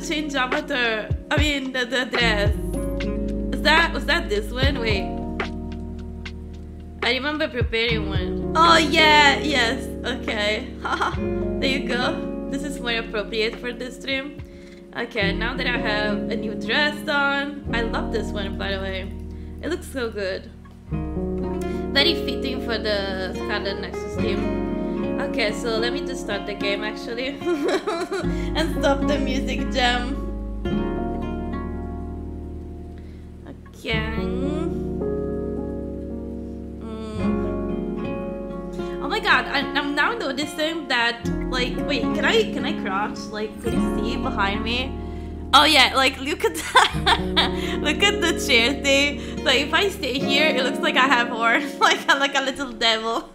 Change avatar I mean the, the dress is that was that this one? Wait I remember preparing one. Oh yeah, yes, okay. there you go. This is more appropriate for this stream. Okay, now that I have a new dress on, I love this one by the way. It looks so good. Very fitting for the Scarlet Nexus team. Okay, so let me just start the game actually. and stop the music jam. Okay. Mm. Oh my god, I, am now noticing that, like, wait, can I, can I crouch? Like, can you see behind me? Oh yeah, like, look at that. look at the chair thing. So if I stay here, it looks like I have horns. like, I'm like a little devil.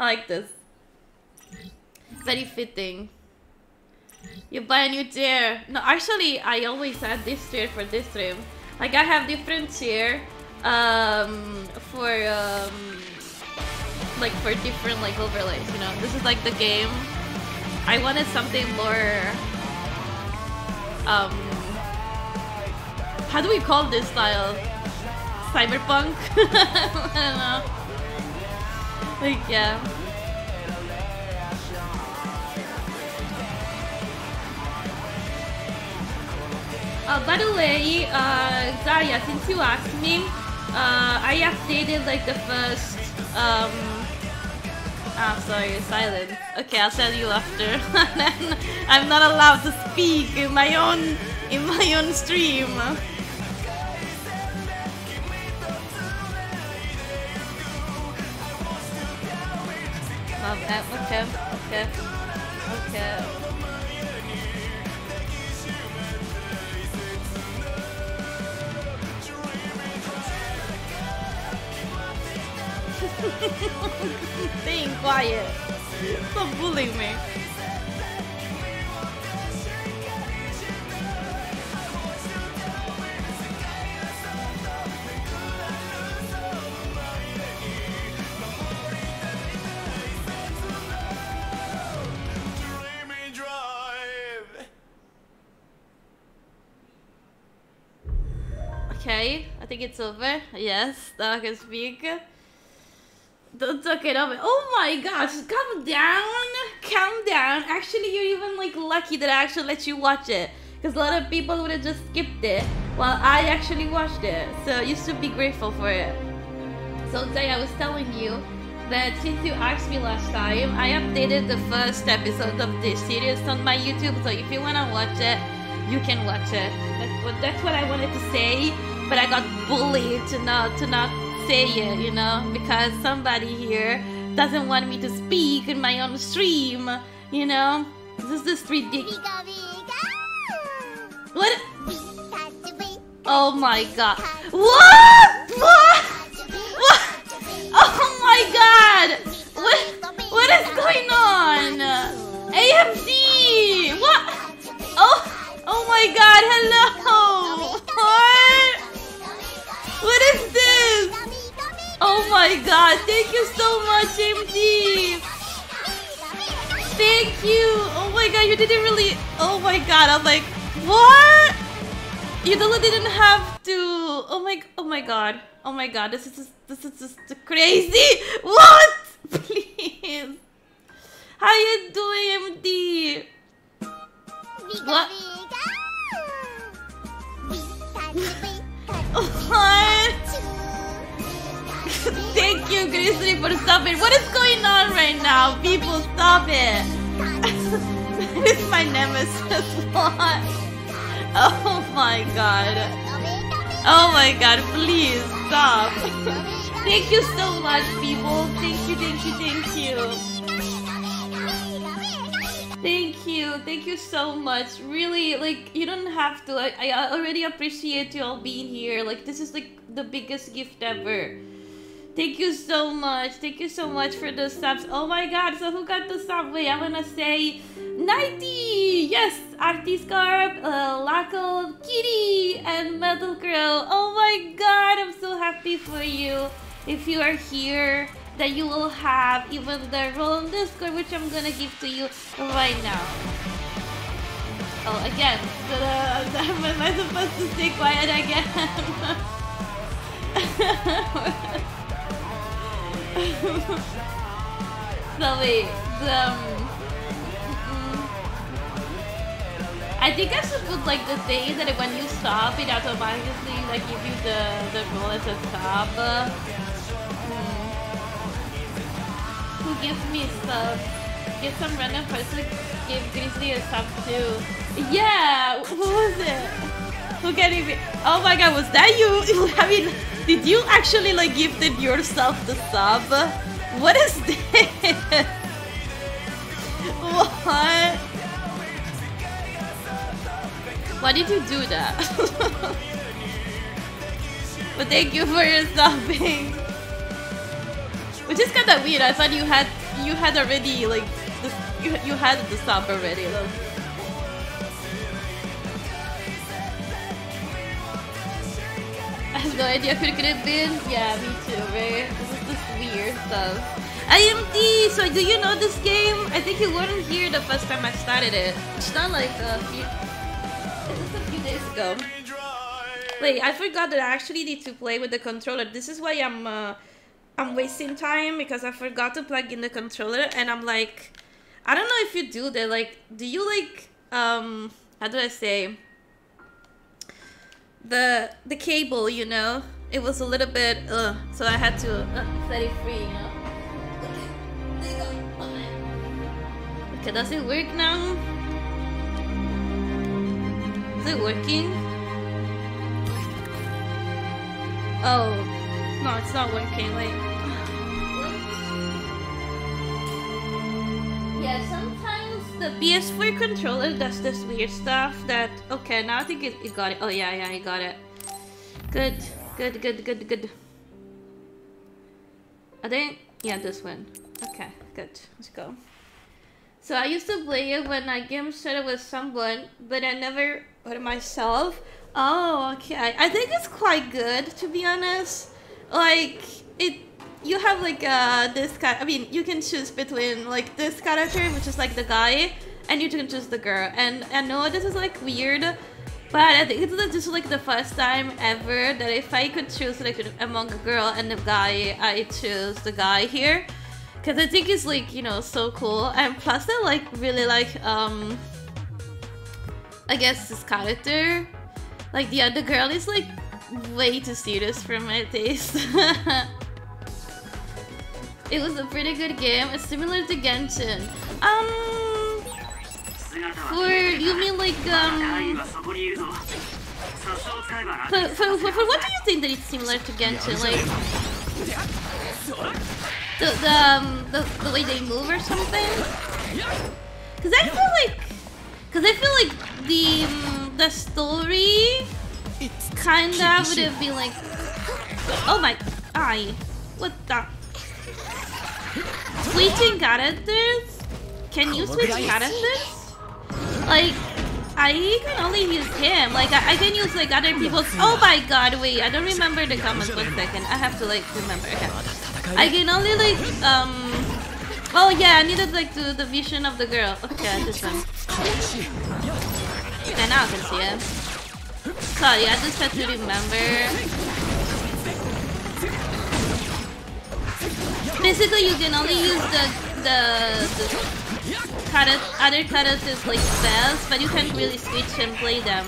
I like this. Very fitting. You buy a new chair. No, actually, I always had this chair for this room. Like I have different chair um, for um, like for different like overlays. You know, this is like the game. I wanted something more. Um, how do we call this style? Cyberpunk? I don't know. Like yeah. Uh, by the way, uh, Zarya, since you asked me, uh, I updated like the first. Um, ah, sorry, silence. Okay, I'll tell you after. I'm not allowed to speak in my own in my own stream. Okay, okay, okay, okay. Being quiet. Stop bullying me. Okay, I think it's over. Yes, now I can speak. Don't talk it over. Oh my gosh, calm down. Calm down. Actually, you're even like lucky that I actually let you watch it. Because a lot of people would have just skipped it while I actually watched it. So you should be grateful for it. So today I was telling you that since you asked me last time, I updated the first episode of this series on my YouTube. So if you want to watch it, you can watch it. That's what, that's what I wanted to say. But I got bullied to not to not say it, you know, because somebody here doesn't want me to speak in my own stream, you know? This is ridiculous. What? Oh my god. What? What? What? Oh my god! What? What is going on? AMD! What? Oh! Oh my god, hello! What is this? Oh my god, thank you so much, MD! Thank you! Oh my god, you didn't really... Oh my god, I'm like, what? You really didn't have to... Oh my... Oh my god. Oh my god, this is just... This is just crazy! What? Please! How you doing, MD? What? What? Thank you, Grizzly, for stopping. What is going on right now? People, stop it. is my nemesis. What? Oh my god. Oh my god, please stop. thank you so much, people. Thank you, thank you, thank you. Thank you, thank you so much. Really, like you don't have to. Like, I already appreciate you all being here. Like this is like the biggest gift ever. Thank you so much. Thank you so much for the subs. Oh my god, so who got the sub? Wait, I wanna say 90! Yes! Artiscarp, uh, Laco, Kitty, and Metal Girl. Oh my god, I'm so happy for you. If you are here, that you will have even the role on Discord, which I'm gonna give to you right now. Oh, again, am I supposed to stay quiet again? so wait, um, I think I should put like the thing that when you stop, it automatically like give you the the role as a stop. Who gives me stuff. Get some random person give Grizzly a sub too. Yeah, who was it? Who gave me? Oh my god, was that you? I mean, did you actually like gifted yourself the sub? What is this? What? Why did you do that? but thank you for your subbing. Which is kind of weird. I thought you had you had already like you you had the stop already. I have no idea who it could have been. Yeah, me too, right? This is just weird stuff. IMD, so do you know this game? I think you weren't here the first time I started it. It's not like a few, just a few days ago. Wait, I forgot that I actually need to play with the controller. This is why I'm uh, I'm wasting time because I forgot to plug in the controller and I'm like, I don't know if you do that. Like, do you like, um, how do I say? The, the cable, you know, it was a little bit, uh, so I had to uh, set it free, you know. Okay, does it work now? Is it working? Oh, no, it's not working, wait. Yeah, sometimes the PS4 controller does this weird stuff that... Okay, now I think it, it got it. Oh, yeah, yeah, I got it. Good, good, good, good, good. I think... Yeah, this one. Okay, good. Let's go. So I used to play it when I game started with someone, but I never put it myself. Oh, okay. I think it's quite good, to be honest. Like, it you have like uh, this. I mean, you can choose between like this character, which is like the guy, and you can choose the girl. And I know this is like weird, but I think it's just like the first time ever that if I could choose like among a girl and a guy, I choose the guy here. Cause I think it's like, you know, so cool. And plus I like really like um I guess this character. Like the other girl is like way too serious for my taste. It was a pretty good game. It's similar to Genshin. Um, for you mean like um, for, for, for, for what do you think that it's similar to Genshin? Like the the um, the, the way they move or something? Cause I feel like, cause I feel like the um, the story kinda would have been like, oh my, eye, what the. Switching characters? Can you switch characters? Like, I can only use him. Like, I, I, can use, like, other people's... Oh my god, wait. I don't remember the comments. One second. I have to, like, remember. Okay. I can only, like, um... Oh, yeah. I needed, like, to the vision of the girl. Okay, this one. Okay, now I can see it. Sorry, I just had to remember. Basically, you can only use the the, the other characters like spells, but you can't really switch and play them.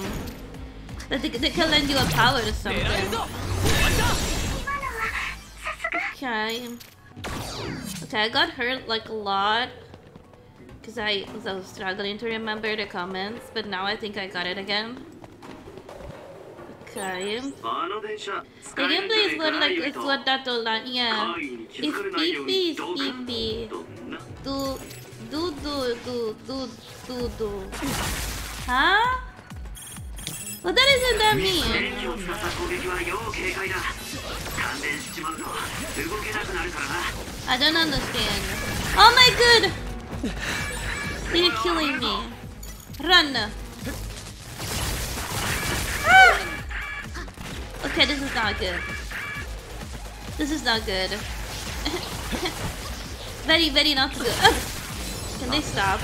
They, they can lend you a power or something. Okay. Okay, I got hurt like a lot. Because I was struggling to remember the comments, but now I think I got it again. Okay. The gameplay is good like it's good that old land. Yeah. It's PP, it's PP. Do, do, do, do, do, do, do. Huh? What well, doesn't that mean? I don't understand. Oh my god! They're killing me. Run! Ah! Okay, this is not good. This is not good. very, very not good. Can they stop?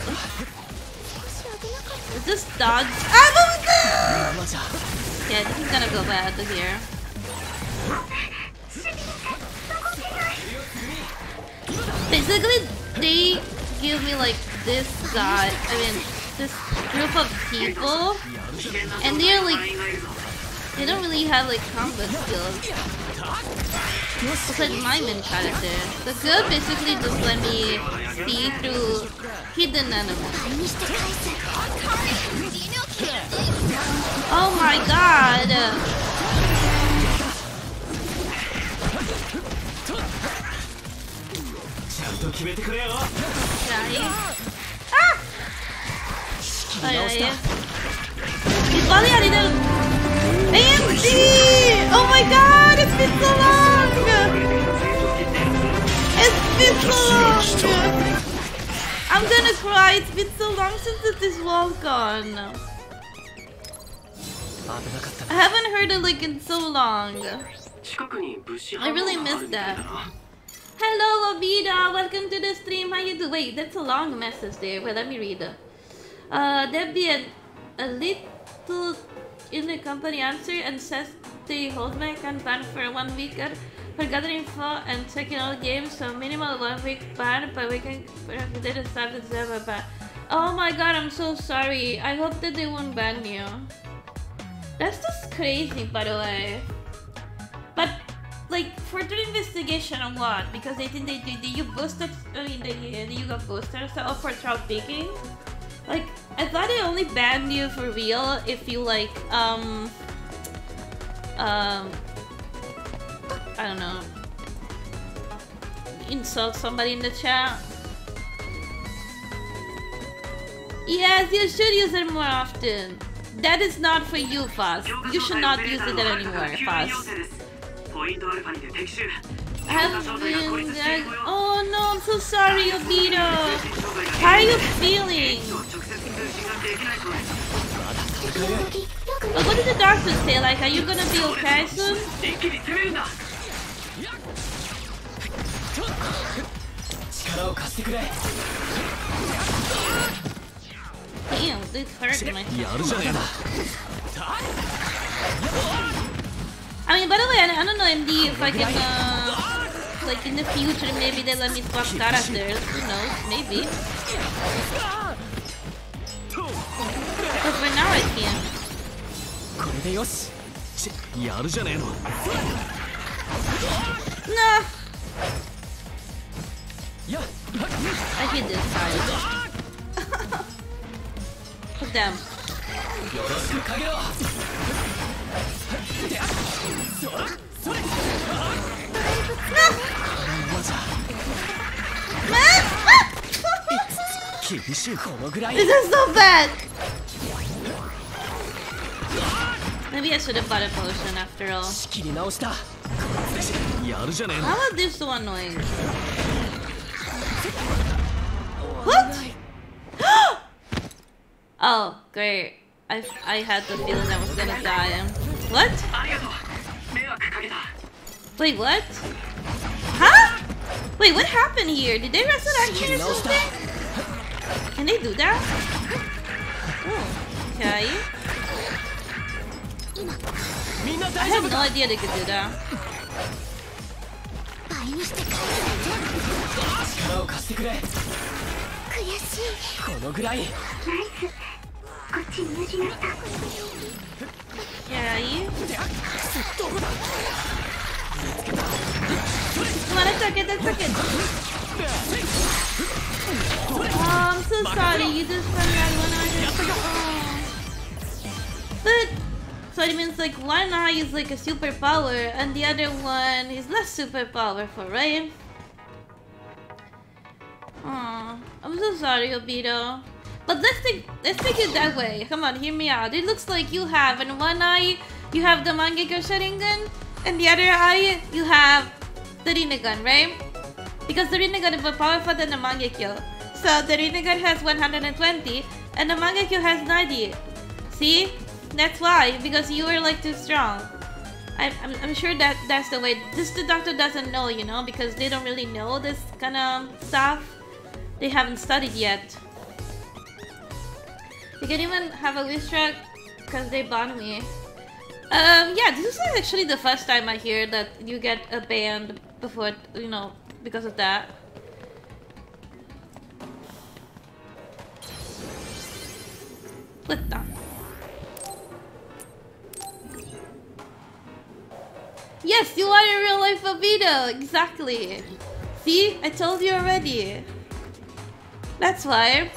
Is this dodge? Ah, oh! Yeah, this is gonna go bad here. Basically, they give me like this guy, I mean, this group of people, and they're like, they don't really have like combat skills. It's like my main character. The girl basically just let me see through hidden enemies. Oh my god! Ah! Oh yeah, yeah. He's finally at it. AMG! Oh my god, it's been so long! It's been so long! I'm gonna cry, it's been so long since this wall gone. I haven't heard it like in so long. I really missed that. Hello, Lovida! Welcome to the stream. How you do? Wait, that's a long message there. Wait, let me read it. Uh, there'd be a, a little in the company answer and says they hold my ban for one week for gathering info and checking all games. So minimal one week ban, but we can they decided to have a ban. Oh my god, I'm so sorry. I hope that they won't ban you. That's just crazy, by the way. But like for the investigation on what? Because they think they did you boosted I mean they, you got boosters so oh, for child picking? Like I thought they only banned you for real if you like um um I don't know insult somebody in the chat. Yes, you should use it more often. That is not for you, Faz. You should not use it anymore, Faz have been... Oh no, I'm so sorry, Obito. How are you feeling? But what did the doctor say? Like, are you gonna be okay soon? Damn, this hurt my I mean, by the way, I, I don't know MD if I can, uh... like, in the future, maybe they let me swap characters. Who knows? Maybe. But for now, I can't. これでよしちやるじゃねえの No!や I hate this guy. Put them. This is so bad! Maybe I should have bought a potion after all. How about this so annoying? What? oh, great. I, I had the feeling I was gonna die. What? Wait, what? Huh? Wait, what happened here? Did they wrestle that kid or something? Can they do that? Oh, okay. I have no idea they could do that. Yeah, you. Take it, it. Oh, I'm so sorry. You just found out one eye. Oh. But so it means like one eye is like a superpower, and the other one is less super powerful, right? Oh, I'm so sorry, Obito. But let's think let's take it that way. Come on, hear me out. It looks like you have in one eye you have the Mangekyo Sharingan, and the other eye you have the Rinnegan, right? Because the Rinnegan is more powerful than the Mangekyo. So the Rinnegan has 120 and the Mangekyo has 90. See? That's why, because you are like too strong. I'm, I'm, I'm sure that that's the way. This the doctor doesn't know, you know, because they don't really know this kind of stuff. They haven't studied yet. You can even have a wish track because they banned me. Um, yeah, this is actually the first time I hear that you get a band before, you know, because of that. The? Yes, you are in real life Obito, exactly. See, I told you already. That's why.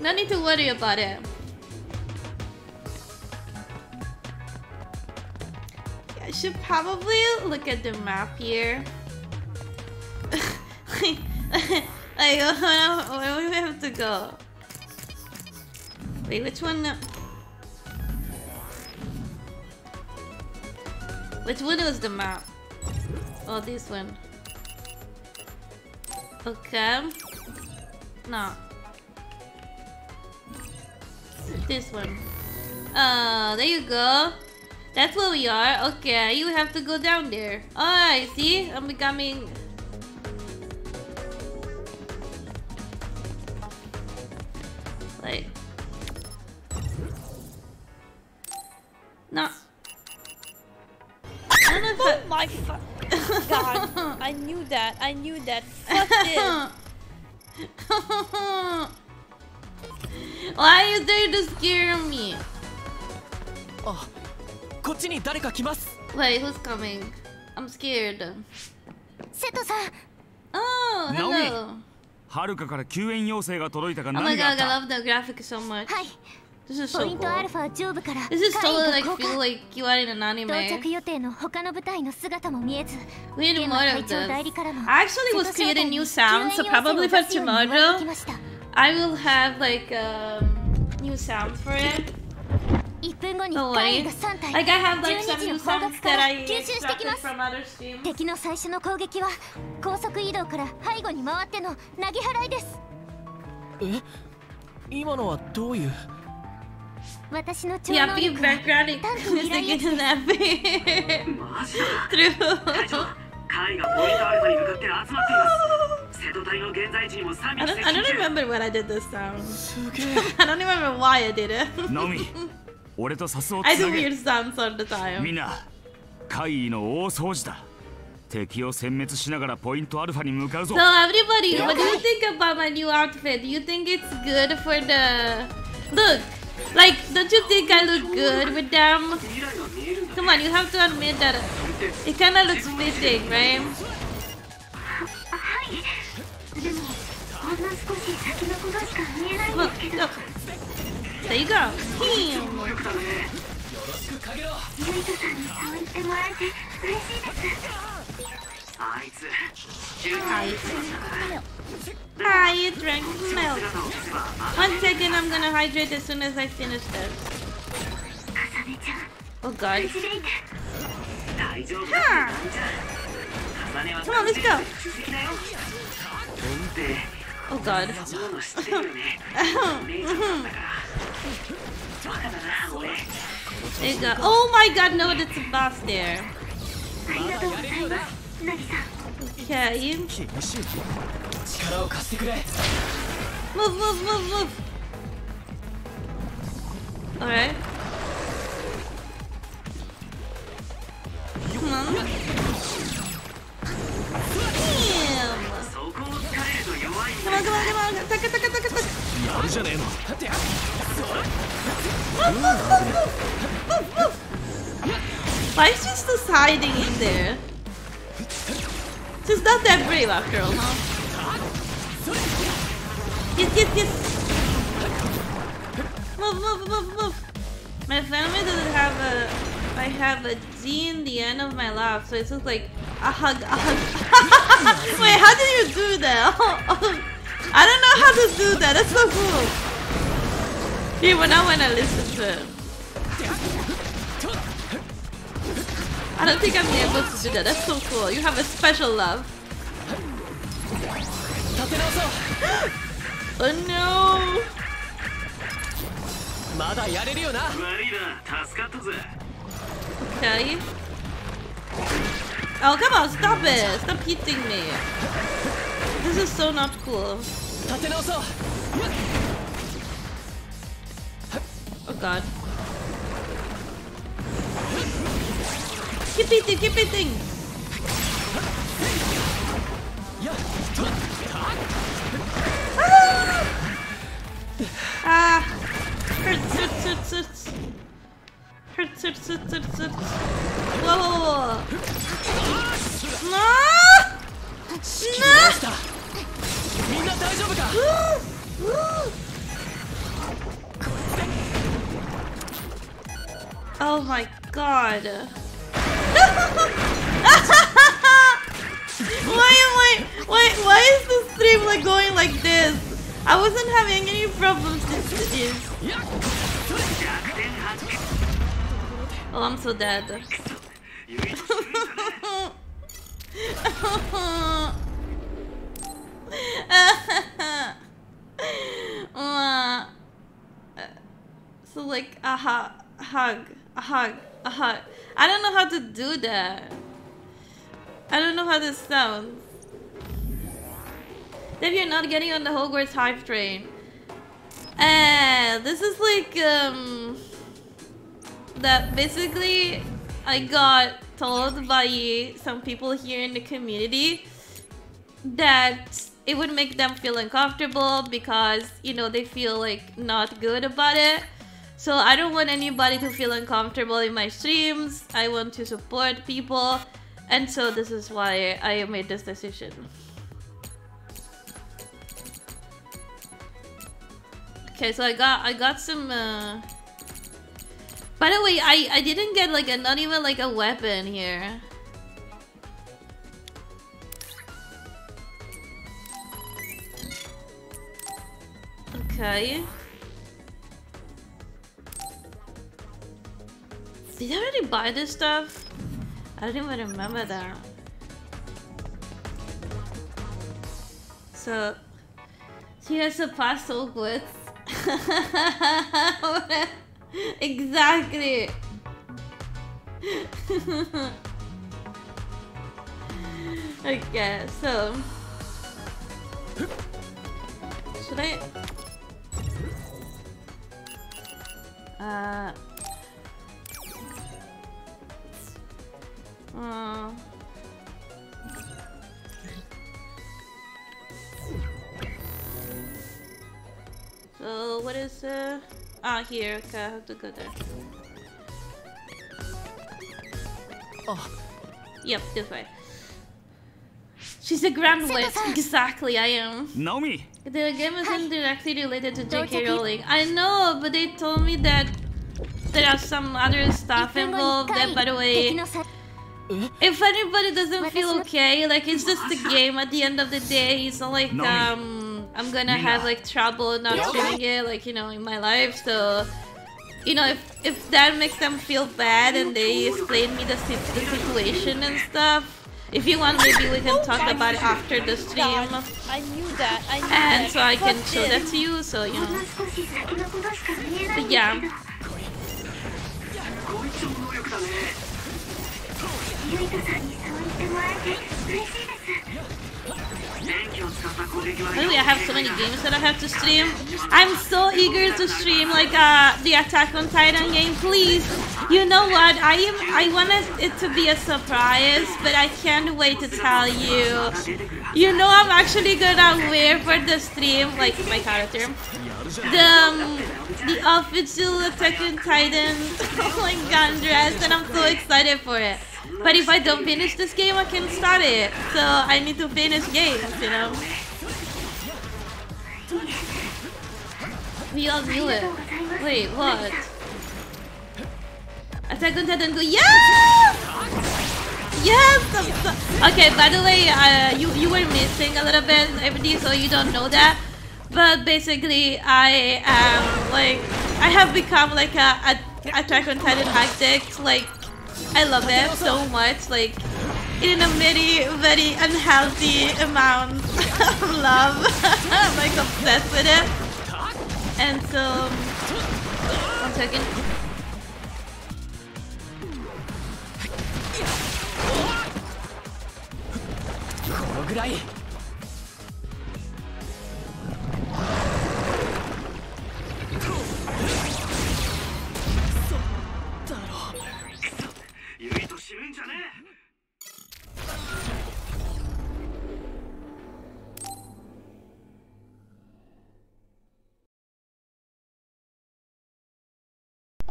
No need to worry about it. I should probably look at the map here. I where do we have to go? Wait, which one? Which one was the map? Oh, this one. Okay. No. This one. Uh, there you go. That's where we are. Okay, you have to go down there. Alright, see? I'm becoming... No. I don't know if Oh my fu- god. I knew that. I knew that. Fuck this. Why are you there to scare me? あこっちに誰か来ます Wait, who's coming? I'm scared. 瀬戸さん Oh, ナオミ hello. はるかから救援要請が届いたが Oh my 何があ god, っ I た love the graphics so much. はい This is ポ so イントアル cool. ファ上部から This is 会 totally 議 like が feel like you are in an 到 anime. 着予定の他の部隊の姿も見えず We need ゲーム more 会 of 長代 this. 理からも I actually was creating 店 new に sounds, so probably 出 for tomorrow I will have like um new sounds for it. 1分後に Don't 会 worry. 議が3体 Like I have like 12 some 時 new sounds that ら I extracted from other streams. 敵の最初の攻撃は高速移動から背後に回っての投げ払いですえ今のはどういう Yeah, 能 be 力は background Tanto music mirai in that マジだ隊長 True. 会がポイントアルファに向かって集まっています瀬戸隊の現在地にも3 I 匹 don't, 接 I 近 don't 中 remember when I did this sound. すげえ I don't remember why I did it. ナオミ俺とサスをつ I な do げ weird sounds all the み time. んな怪異の大掃除だ敵を殲滅しながらポイントアルファに向かうぞ So everybody, what do you think about my new outfit? Do you think it's good for the look? Like, don't you think I look good with them? Come on, you have to admit that it kinda looks fitting, right? Look, look. There you go. 能力だねユイトさんにそう言ってもらえて嬉しいですあいつ中あいつでも Hi, you drank こっちの milk. 姿を消せばま One second, I'm gonna hydrate as soon as I finish this. かさねちゃん Oh god. 無事でいて大丈夫だってはあなんじゃ重ねは Come on, let's go. 主席だよで Oh god. 今の知ってるよね姉ちゃんだったからバカだな俺 There you go. Oh my god, no, that's a boss there. ナギさん Can you? 厳しい力を貸してくれ Move, move, move, move Alright Come on Come on, come on, come on タカタカタカタカやるじゃねえの Move, move, move, move, move, move Why is she still hiding in there? She's not that brave after all, huh? Yes, yes, yes. Move, move, move, move. My family doesn't have a. I have a D in the end of my laugh, so it's just like a hug, a hug. Wait, how did you do that? I don't know how to do that. That's so cool. Now when I wanna listen to it. I don't think I'm able to do that. That's so cool. You have a special love. oh no! Okay. Oh, come on, stop it! Stop hitting me! This is so not cool. Oh god. Keep hitting, keep hitting! Ah! ah. Hurts, hurts, hurts, hurts. Hurts, hurts, hurts, hurts, hurts. Whoa, whoa, whoa. No! No! oh my god why am I why why is the stream like going like this? I wasn't having any problems with this. Oh I'm so dead. so like a hug, a hug, a hug, a hug. I don't know how to do that. I don't know how this sounds. If you're not getting on the Hogwarts hype train. Uh, this is like um that basically I got told by some people here in the community that it would make them feel uncomfortable because you know they feel like not good about it so i don't want anybody to feel uncomfortable in my streams. I want to support people. And so this is why i made this decision. Okay so i got i got some uh by the way i i didn't get like a not even like a weapon here. Okay. Did I already buy this stuff? I don't even remember that. So, she has a past Hogwarts. exactly. okay, so. Should I? Uh. Uh. So what is uh ah here, okay, I have to go there. Oh. Yep, this way. She's a grand witch. Exactly, I am. Naomi. The game isn't directly related to J.K. Rowling. I know, but they told me that there are some other stuff involved. That, by the way, if anybody doesn't feel okay, like it's just a game at the end of the day, it's not like um I'm gonna have like trouble not doing it like you know in my life so you know, if, if that makes them feel bad and they explain me the, si the situation and stuff, if you want, maybe we can talk about it after the stream. I knew that. I knew and so I can show that to you, so you know. But yeah. けどこいつの能力だねユイトさんにそう言ってもらえて嬉しいです電気を使った攻撃は By the way, I have so many games that I have to stream. I'm so eager to stream like uh the Attack on Titan game. Please, you know what? I am. I wanted it to be a surprise, but I can't wait to tell you. You know, I'm actually gonna wear for the stream like my character. The um, the official Attack on Titan like gun dress, and I'm so excited for it. But if I don't finish this game, I can start it. So I need to finish games, you know. We all knew it. Wait, what? Attack on Titan go! Yes. So- okay. By the way, uh, you you were missing a little bit, everybody, so you don't know that. But basically, I am like I have become like a, a Attack on Titan addict. Like I love it so much. Like in a very very unhealthy amount of love. I'm like obsessed with it. And so one second. このぐらいゆいと死ぬんじゃねえ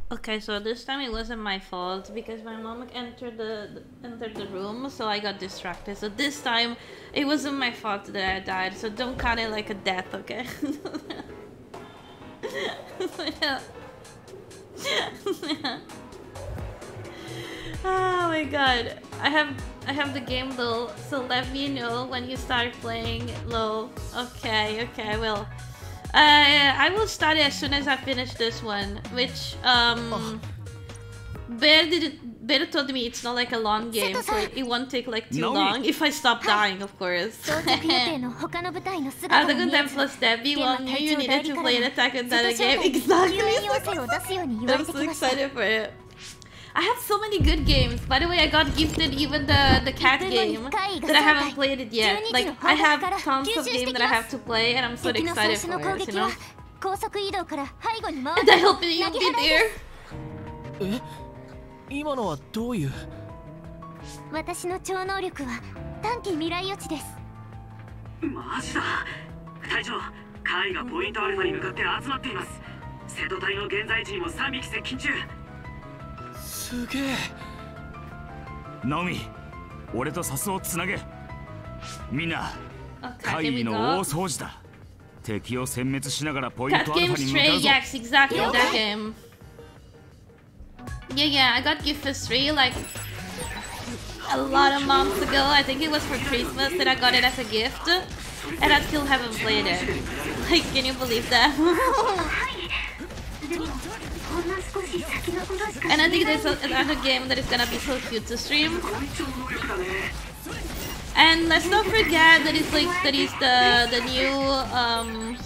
Okay, so this time it wasn't my fault because my mom entered the, the entered the room, so I got distracted. So this time it wasn't my fault that I died. So don't count it like a death, okay? Oh my god. I have I have the game though. so let me know when you start playing low. Okay, okay, I will. Uh, I will start as soon as I finish this one, which, um... Oh. Bear, did, Bear told me it's not like a long game, so it, won't take like too long if I stop dying, of course. Ah, Atagon Time plus Debbie, well, knew you needed to play an Attack on Titan game. Exactly! I'm so excited for it. I have so many good games. By the way, I got gifted even the the cat game that I haven't played it yet. Like I have tons of games that I have to play, and I'm so excited 初 for it. You know. And I る hope げ be there. え今のはどういう私の超能力は短期未来予知ですマジだ隊長カイがポイントアルファに向かって集まっています瀬戸隊の現在地にも3匹接近中すげえナオミ俺とサスをつなげみんな we 異の.大掃除だ敵を殲滅しながらポイントアルファに向かうぞ yes, exactly that game. Yeah, yeah, I got Gift 3 like a lot of months ago. I think it was for Christmas that I got it as a gift, and I still haven't played it. Like, can you believe that? And I think there's a, another game that is gonna be so cute to stream. And let's not forget that it's like that is the the new um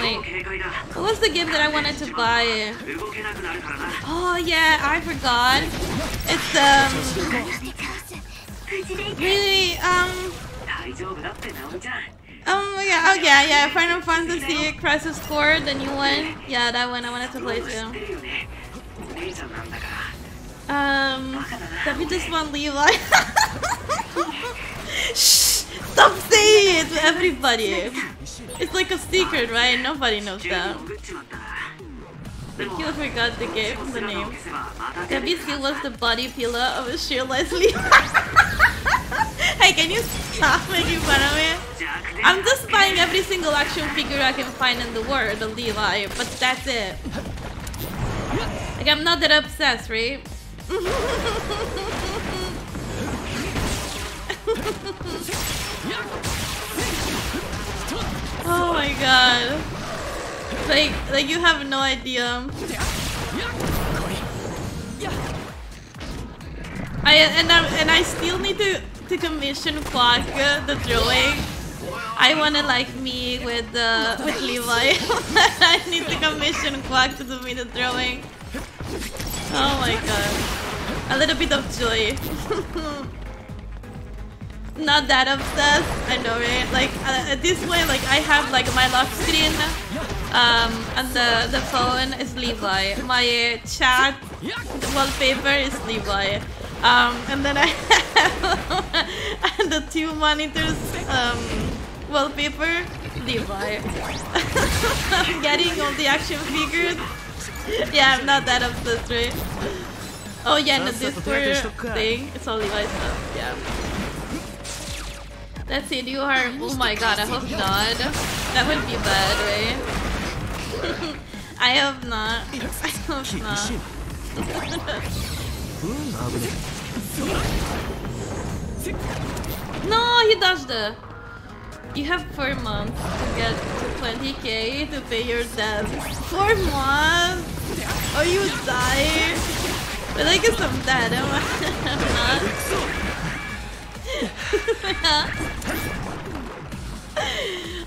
wait what was the game that I wanted to buy? Oh yeah, I forgot. It's um really um Oh yeah, oh yeah, yeah, Final Fantasy Crisis Core, the new one. Yeah, that one I wanted to play too. Um, David just want Levi. Shh, stop saying it to everybody. It's like a secret, right? Nobody knows that. Peel forgot the game, the name. Gabby Seal was the body pillow of a sheer Leslie. hey, can you stop making fun of me? I'm just buying every single action figure I can find in the world of Levi, but that's it. Like, I'm not that obsessed, right? oh my god. Like, like you have no idea. I and I and I still need to to commission Quack uh, the drawing. I wanna like me with uh, with Levi. I need to commission Quack to do me the drawing. Oh my god. A little bit of joy. Not that obsessed, I know right? Like uh, at this point like I have like my lock screen um and the the phone is Levi. My chat wallpaper is Levi. Um and then I have the two monitors um wallpaper Levi. I'm getting all the action figures. Yeah, I'm not that obsessed, right? Oh yeah, and this Discord thing, it's all Levi stuff, yeah. That's it, you are- oh my god, I hope not. That would be bad, right? I hope not. I hope not. No, he dodged it. You have four months to get to 20k to pay your debt. Four months? Oh, you die? But I guess I'm dead, am I? I'm not.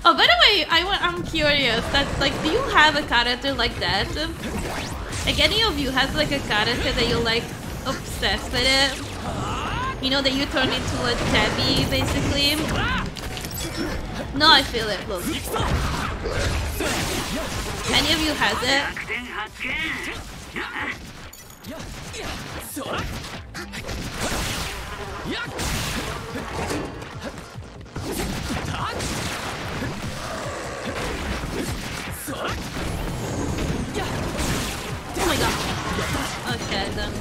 oh, by the way, I, I'm curious. That's like, do you have a character like that? Like, any of you has like a character that you're like obsessed with it? You know that you turn into a Debbie, basically. No, I feel it. Look. Any of you has it? them.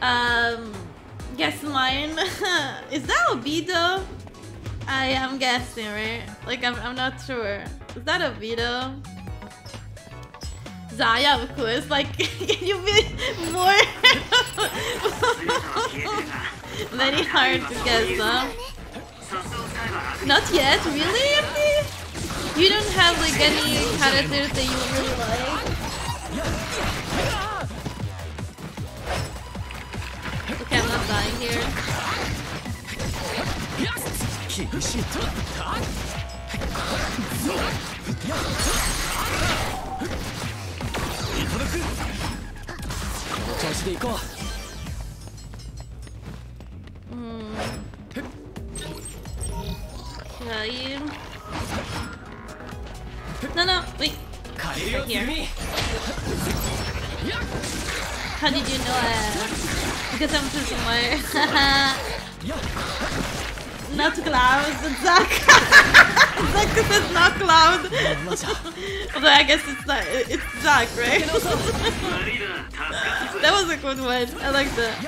Um, um, guess mine. Is that Obito? I am guessing, right? Like, I'm, I'm not sure. Is that Obito? Zaya, of course. Like, can you be more? Very hard to guess, huh? Not yet? Really, You don't have, like, any characters that you really like? Okay, I'm not dying here. 厳しい この調子でいこう Okay. No, no, wait. 帰るよ Here. How did you know it? Because I'm too smart. not Cloud, Zach. Zach says not Cloud. Although I guess it's not, it's Zack, right? that was a good one. I like that.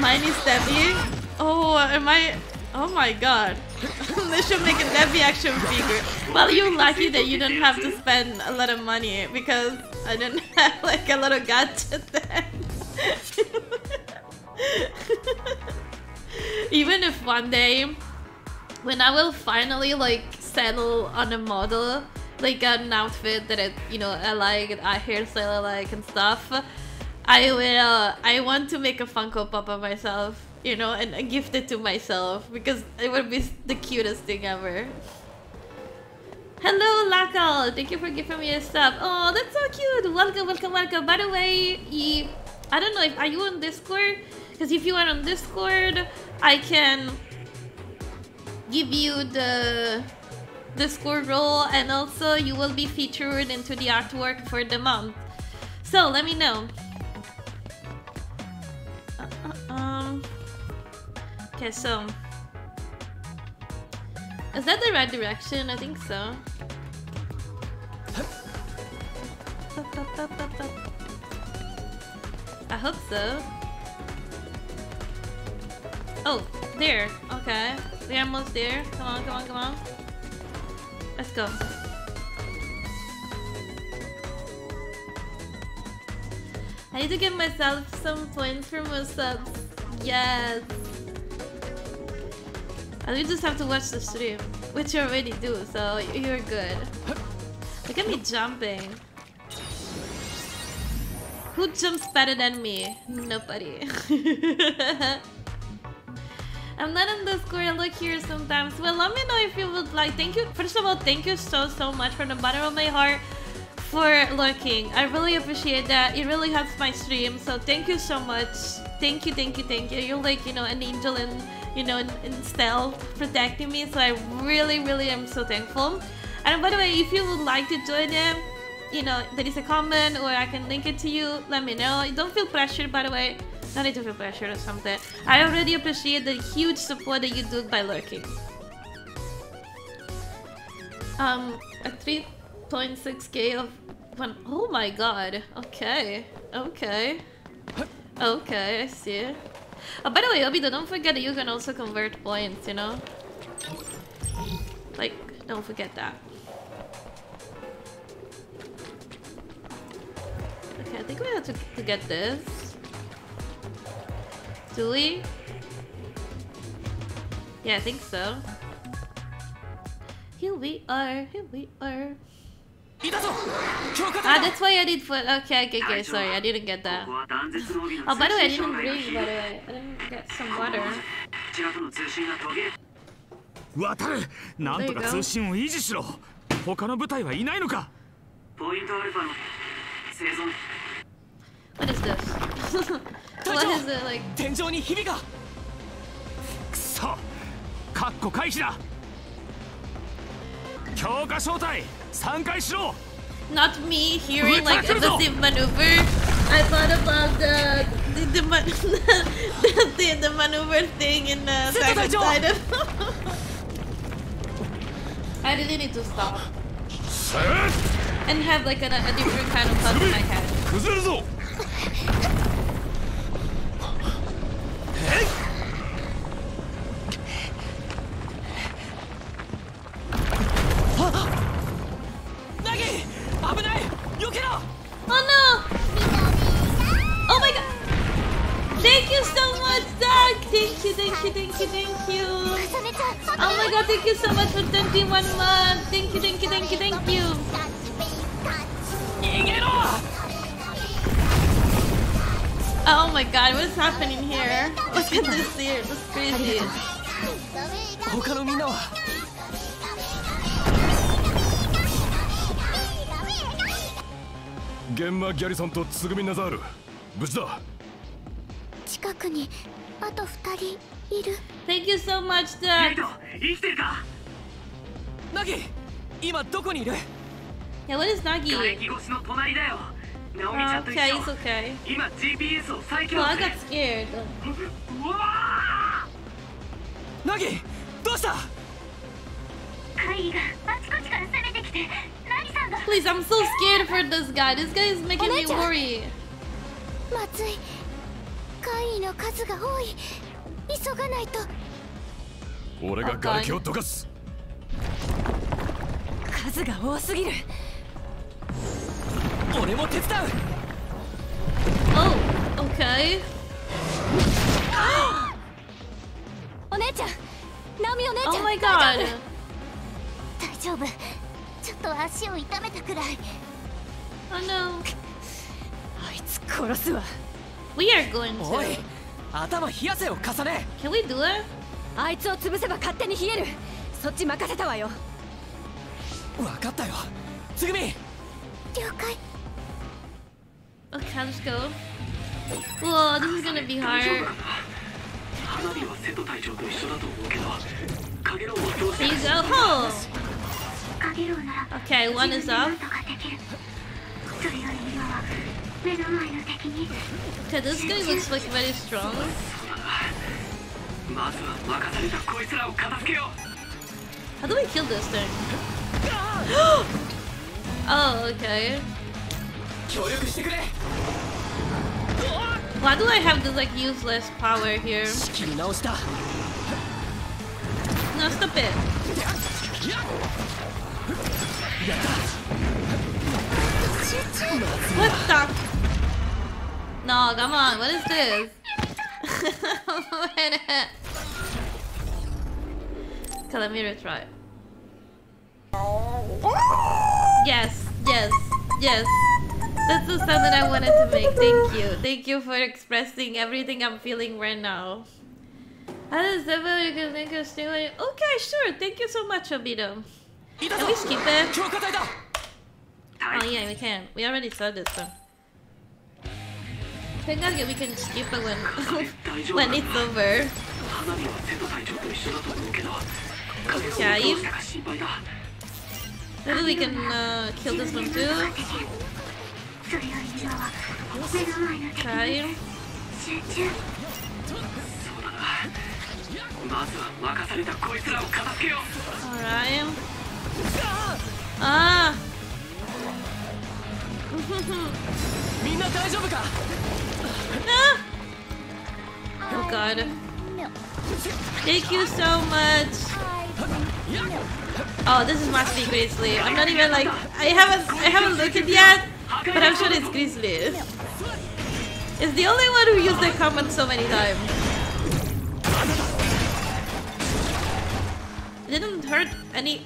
Mine is Debbie. Oh, am I? Oh my god. they should make a Debbie action figure. Well, you're lucky that you don't have to spend a lot of money because I don't have like a lot of gadget then. Even if one day when I will finally like settle on a model, like an outfit that I, you know, I like, a hairstyle I like and stuff, I will. Uh, I want to make a Funko Pop of myself, you know, and gift it to myself because it would be the cutest thing ever. Hello, Lakal. Thank you for giving me a sub. Oh, that's so cute. Welcome, welcome, welcome. By the way, I don't know if are you on Discord? Because if you are on Discord, I can give you the Discord role, and also you will be featured into the artwork for the month. So let me know. Uh, uh. Okay, so is that the right direction? I think so. I hope so. Oh, there. Okay. We're almost there. Come on, come on, come on. Let's go. I need to give myself some points for more subs. Yes. I just have to watch the stream, which you already do, so you're good. Look at me jumping. Who jumps better than me? Nobody. I'm not in Discord, I look here sometimes. Well, let me know if you would like. Thank you. First of all, thank you so, so much from the bottom of my heart for lurking. I really appreciate that. It really helps my stream. So thank you so much. Thank you, thank you, thank you. You're like, you know, an angel in, you know, in, stealth protecting me. So I really, really am so thankful. And by the way, if you would like to join them, you know, there is a comment or I can link it to you. Let me know. Don't feel pressured, by the way. Don't need to feel pressured or something. I already appreciate the huge support that you do by lurking. Um, a 3.6k of one. Oh my god. Okay. Okay. Okay, I see. Oh, by the way, Obito, don't forget that you can also convert points, you know? Like, don't forget that. Okay, I think we have to, to get this. Do we? Yeah, I think so. Here we are, here we are. いたぞ強化 Ah, that's why I did foot. Okay, okay, okay, sorry, I didn't get こ that. Oh, by the way, I didn't 障害が bring, ひ by ど the い way. I didn't get some water. こちらとの通信が途切れ渡るなんとか通信を維持しろ他の部隊はいないのかポイントアルファの生存 What is this? 隊 what 長 is it like? 天井にひびがくそかっこ回避だ強化小隊3回しろ Not me hearing like evasive maneuver. I thought about the the the, man- the, the maneuver thing in uh, Sit Attack on down, I really need to stop. And have like a, a different kind of thought in my head. Oh no! Oh my god! Thank you so much, Zach. Thank you, thank you, thank you, thank you! Oh my god, thank you so much for 21 months! Thank you, thank you, thank you, thank you! Oh my god, what's happening here? Look at this here, this is crazy. 現場ギャリソンとつぐみナザール。無事だ。近くにあと二人いる。Thank you so much, ナイ Doug! ト生きてるか？ナギ今どこにいる？Yeah, what is 瓦 Nagi? 礫越しの隣だよ。ナオミちゃんと一 Okay, 緒 he's okay. 今 GPS を再起 Well, 動 I する got scared. うわナギどうした？怪異があちこちから攻めてきて Please, I'm so scared for this guy. This guy is making me worry. まずい怪異の数が多い急がないと俺が瓦礫をどかす数が多すぎる俺も手伝う Oh, okay. お姉ちゃんナミお姉ちゃん Oh my 大 god. 丈夫と足を痛めたくらい Oh no. あいつ殺すわ We are going おい to. 頭冷やせよ重ね Can we do it? あいつを潰せば勝手に冷えるそっち任せたわよ分かったよつぐみ了解 Okay, let's go. Whoa, this is gonna be hard. 花火は瀬戸隊長と一緒だと思うけどカゲロウはどうし There て you go. Oh. Okay, one is up. Okay, this guy looks like very strong. How do we kill this thing? oh, okay. Why do I have this like useless power here? No, stop it. What the? No, come on. What is this? Okay, let me retry. Yes, yes, yes. That's the sound that I wanted to make. Thank you. Thank you for expressing everything I'm feeling right now. How does that you can stay like Okay, sure. Thank you so much, Obito. Can we skip it? Oh yeah, we can. We already saw this one. Thank God we can skip it when, when it's over. Yeah. Maybe we can uh, kill this one too. Alright. 中そうだなまずは任されたこいつらを片付けよう Alright. Ah. みんな大丈夫か oh God. Thank you so much. Oh, this is my secret sleep. I'm not even like I haven't I haven't looked it yet. But I'm sure it's Grizzly. It's the only one who used the command so many times. It didn't hurt any.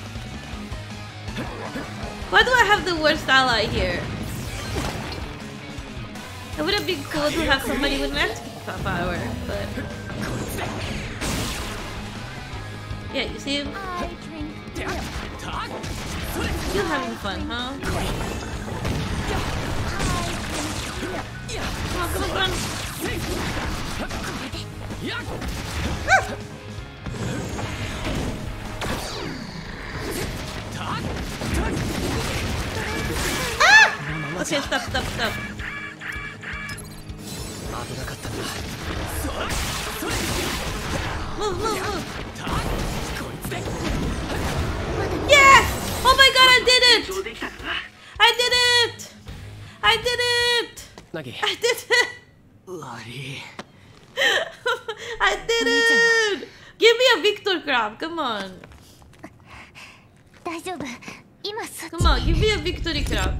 Why do I have the worst ally here? It would have been cool to have somebody with magic power, but yeah, you see, you're having fun, huh? Come on, come on, come on. Ah! Okay, stop, stop, stop. 危なかったんだ Move, move, move. Yes! Oh my god, I did it! 上できたかな I did it! I did it! ナギ I did it! 悪い I did it! Give me a Victor crab, come on. 大丈夫今そっち Come on, give me a victory crab.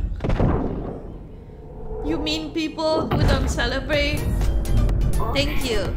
People who don't celebrate? Thank you.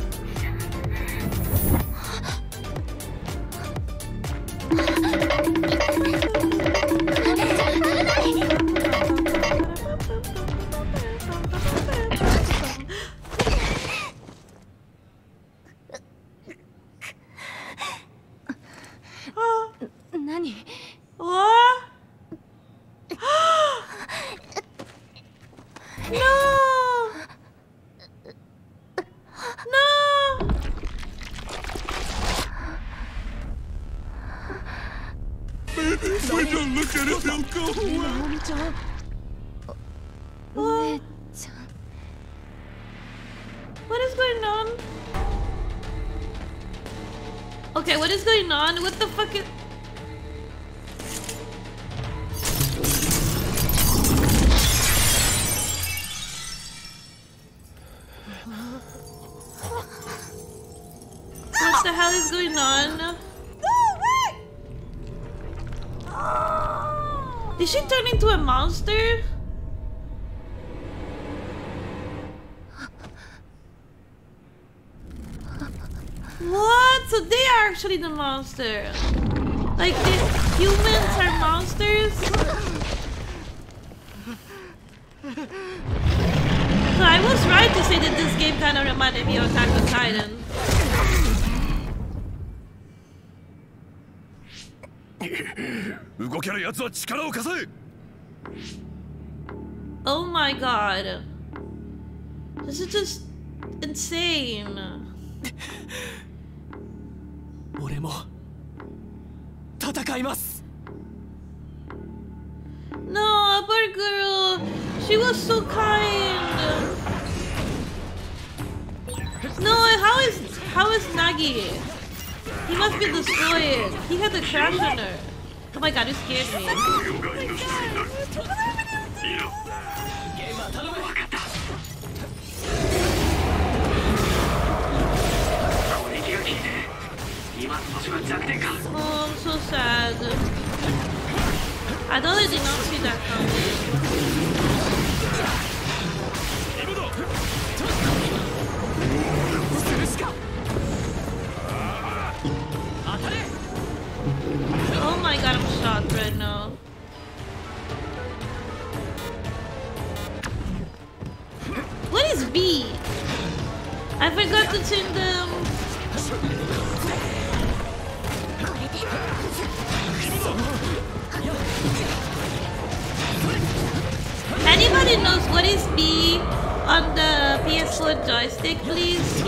monster. Like, humans are monsters? So I was right to say that this game kind of reminded me of Attack on Titan. Oh my god. This is just insane. 戦います No, poor girl. She was so kind. No, how is how is Nagi? He must be destroyed. He had a crash on her. Oh my god, you scared me. Oh, I'm so sad. I totally did not see that coming. Oh my god, I'm shocked right now. What is V? I forgot to change them. Anybody knows what is B on the PS4 joystick, please?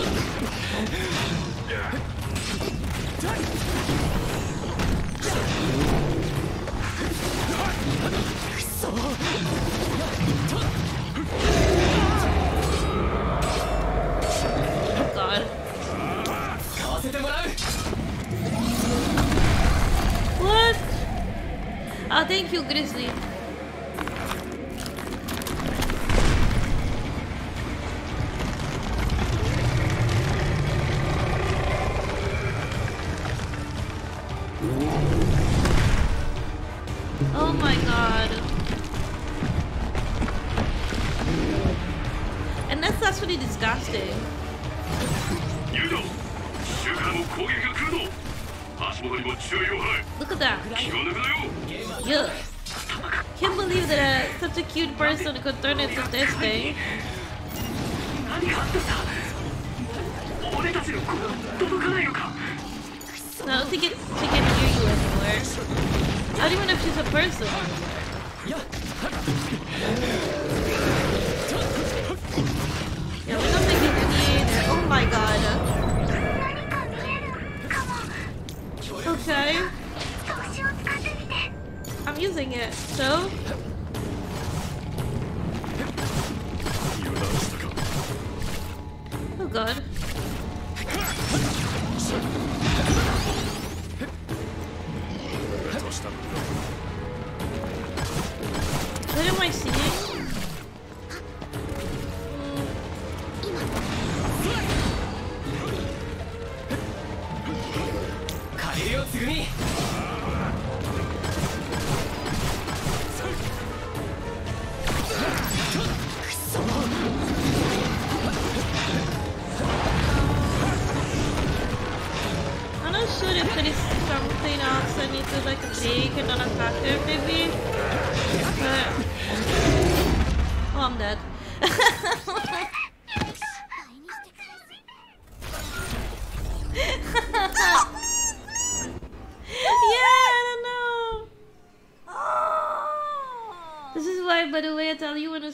Oh god. Oh, thank you, Grizzly.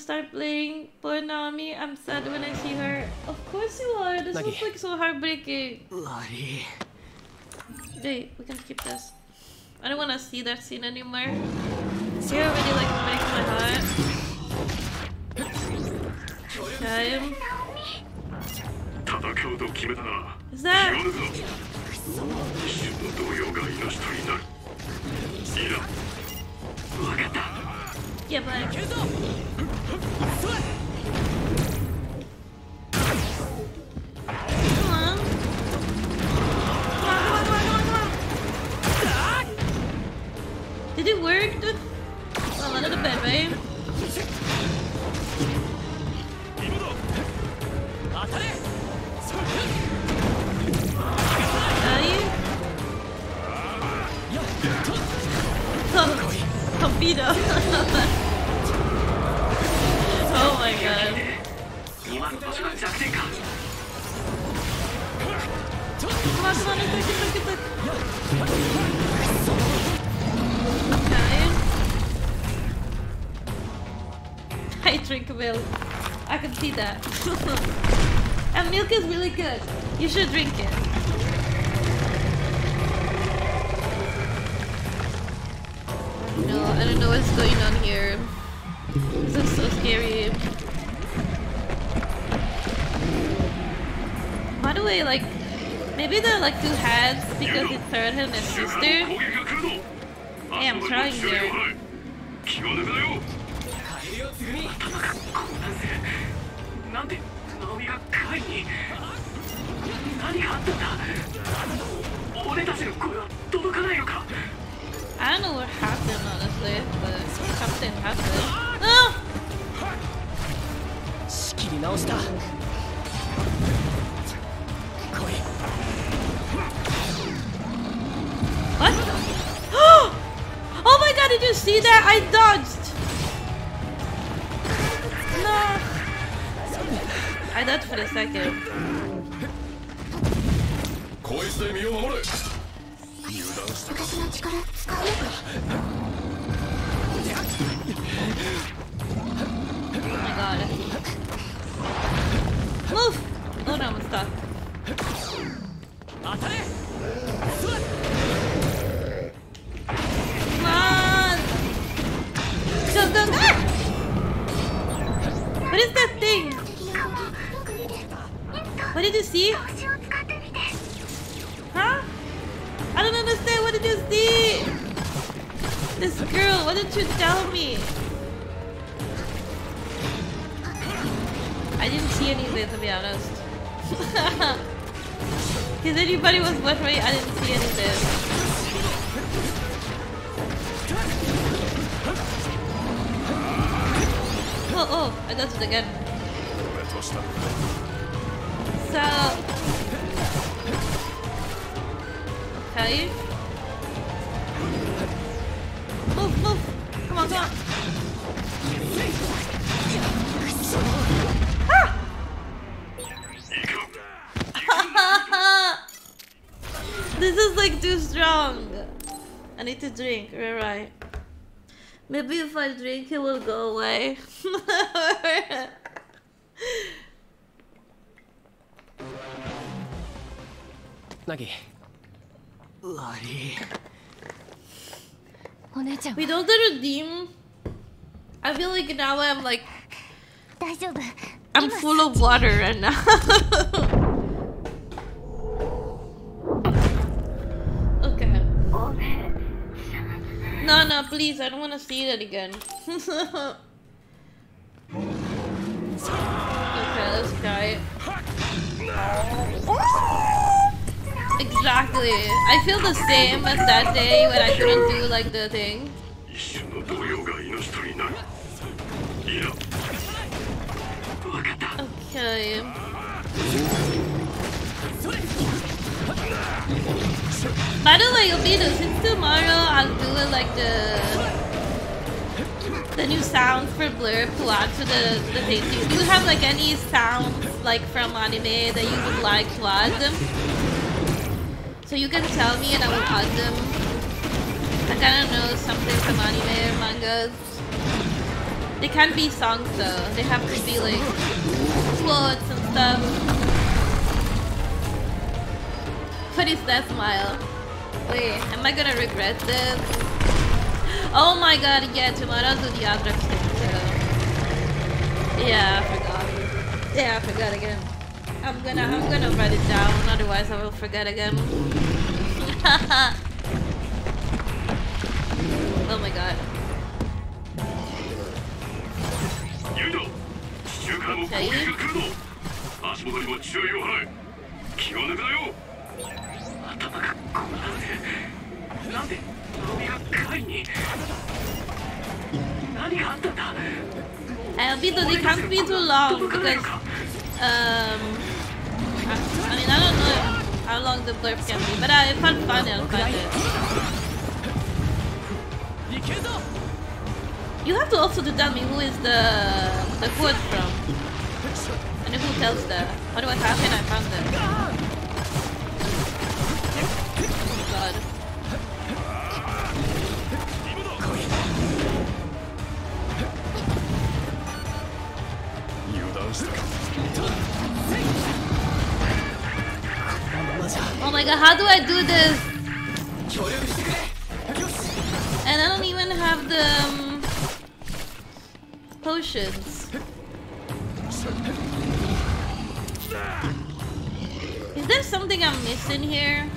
start playing poor Nami. I'm sad when I see her. Of course you are. This Nagi. was like so heartbreaking. Bloody. Hey, we can skip this. I don't want to see that scene anymore. You already like breaks my heart. Time. Is that? Yeah, but... 하 나, is really good. You should drink it. No, I don't know what's going on here. This is so scary. By the way, like, maybe they're like two heads because it's her and his sister. Hey, I'm trying there. I know what happened honestly, but something happened. Ah! No! Oh did you see that? I dodged! I thought for a second. Oh my god. Move! Oh no, I'm stuck. just did? Huh? I don't understand what did you see? This girl, What did you tell me? I didn't see anything to be honest. Cause anybody was with me, I didn't see anything. Oh, oh, I got it again. So... Move, move! Come on, come on! Ah! this is like too strong. I need to drink, Right, right. Maybe if I drink it will go away. Nagi. Bloody. We don't redeem. I feel like now I'm like. I'm full of water right now. okay. No, no, please. I don't want to see that again. okay, let's try it. Exactly. I feel the same as that day when I couldn't do like the thing. Okay. By the way, Obito, since tomorrow I'll do it like the the new sounds for Blerp add to the the thing. Do you have like any sounds like from anime that you would like to add them? So you can tell me and I will add them. I kind of know something from anime or mangas. They can't be songs though. They have to be like quotes and stuff. What is that smile? Wait, am I gonna regret this? Oh my god, yeah, tomorrow tomorrow's the Diablo thing too. Yeah, I forgot. Yeah, I forgot again. I'm gonna I'm gonna write it down, otherwise I will forget again. oh my god. ユイ I'll be doing can't be too long because um I, I mean I don't know how long the Blerp can be, but I if I find it, I'll find it. You have to also to tell me who is the the quote from. And who tells the how do I have can I found it? my god, how do I do this? And I don't even have the um, potions. Is there something I'm missing here?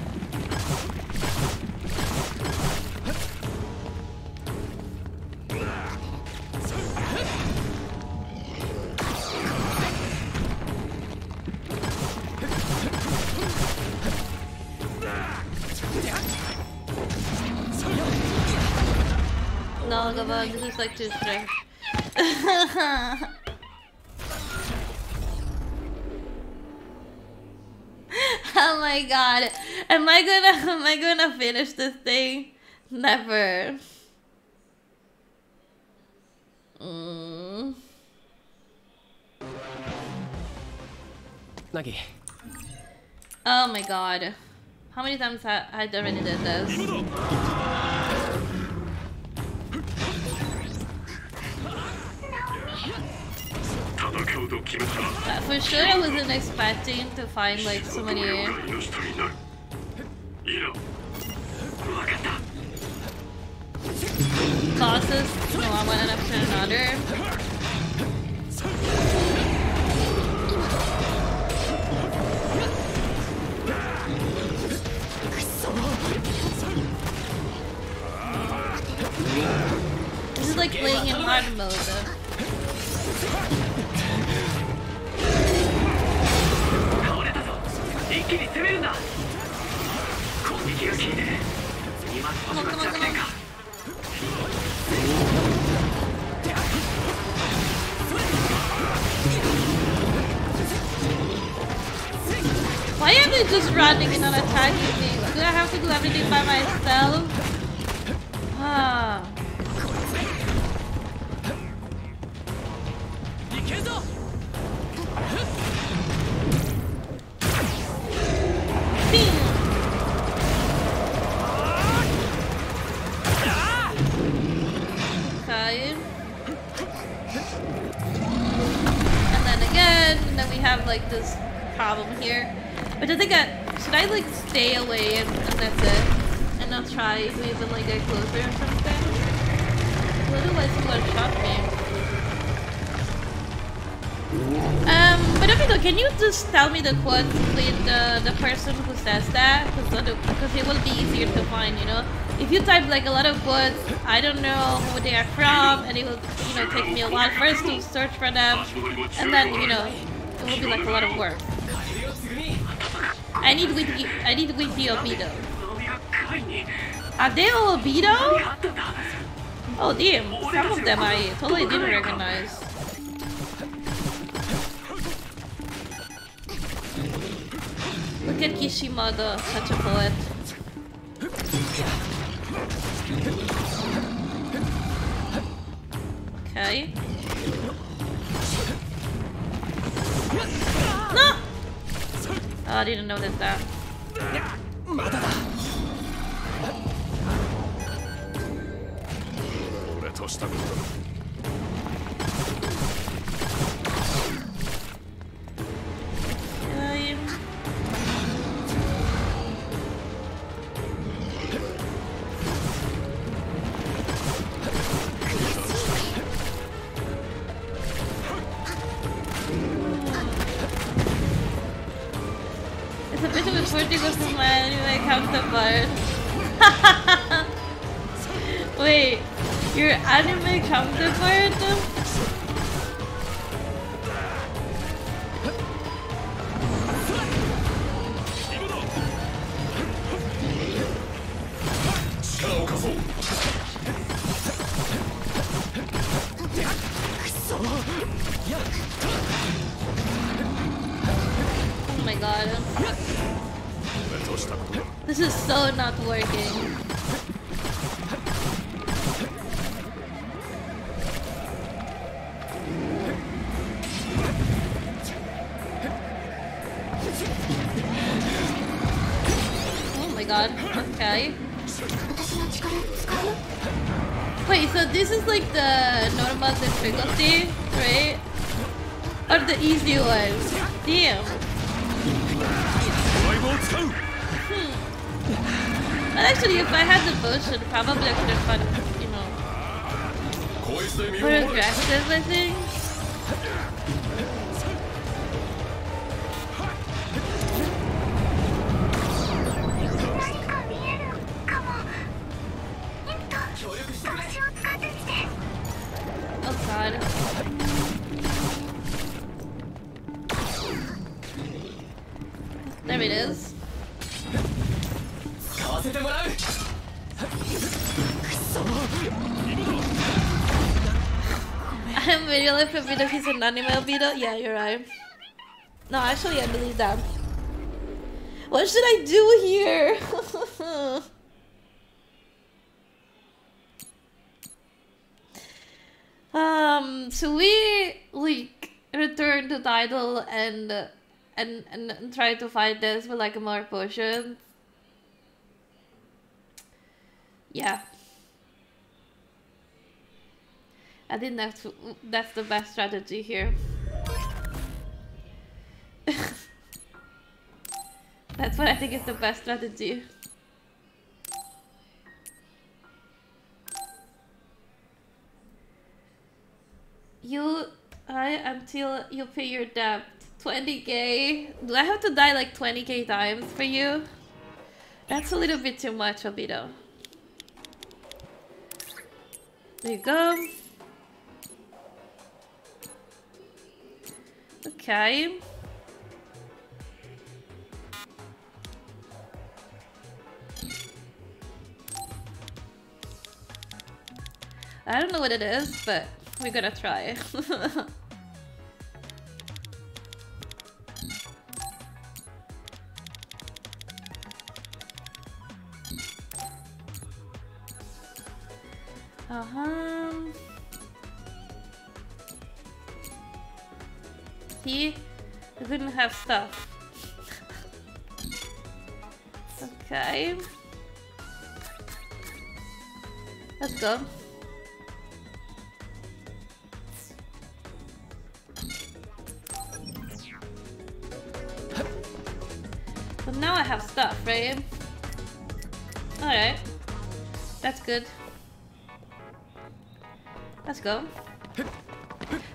On, like oh my god. Am I gonna am I gonna finish this thing? Never. Mm. Oh my god. How many times ha- I already did this? For sure I wasn't expecting to find like so many... Classes from no, one end up to another. This is like playing in hard mode though. 一気に攻めるんだ攻撃が効いて2万少しは弱点か Why am I just running and not attacking things? Do I have to do everything by myself? Ah. Huh. And then again, and then we have like this problem here. But I think I should I like stay away and, and that's it, and not try even like get closer or something. Otherwise, he one shot me. Um, but Amino, can you just tell me the quotes with the the person who says that? Because it will be easier to find, you know if you type like a lot of words, I don't know who they are from, and it will, you know, take me a while first to search for them, and then, you know, it will be like a lot of work. I need to, I need wiki Obito. Are they all Oh damn, some of them I totally didn't recognize. Look at Kishimoto, such a poet. Okay. No! Oh, I didn't notice that. Really forbidden if he's an anime beetle. Yeah, you're right. No, actually, I believe that. What should I do here? um, so we like return to title and and and, and try to fight this with like more potions. Yeah. I think that's that's the best strategy here. that's what I think is the best strategy. You I until you pay your debt. 20k. Do I have to die like 20k times for you? That's a little bit too much, Obito. There you go. Okay. I don't know what it is, but we're gonna try. uh-huh. See? We couldn't have stuff. okay. Let's go. So now I have stuff, right? Alright. That's good. Let's go.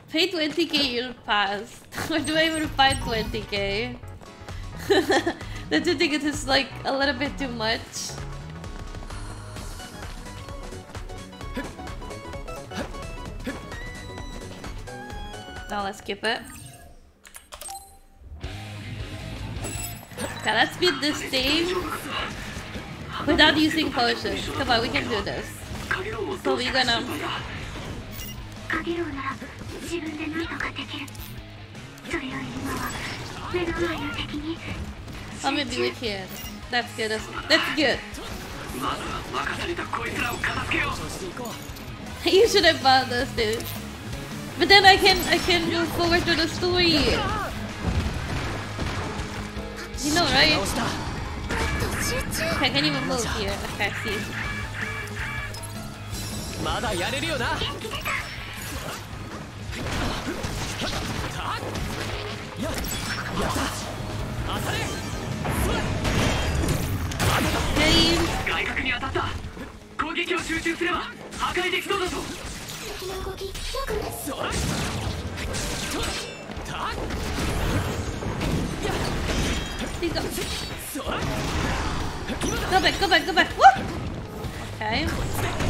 Pay 20k year pass. Where do I even find 20k? the two tickets is like a little bit too much. Now let's skip it. Okay, let's beat this team without using potions. Come on, we can do this. So we're gonna... 目の前の敵に Oh, maybe we can. That's good. That's, that's good. まずは任されたこいつらを片付けよう You should have bought this, dude. But then I can I can move forward to the story. You know, right? 直した Okay, I can't even move here. Okay, I see. 当たった。攻撃を集中すれば破壊できそうだぞ。それ。いいぞ。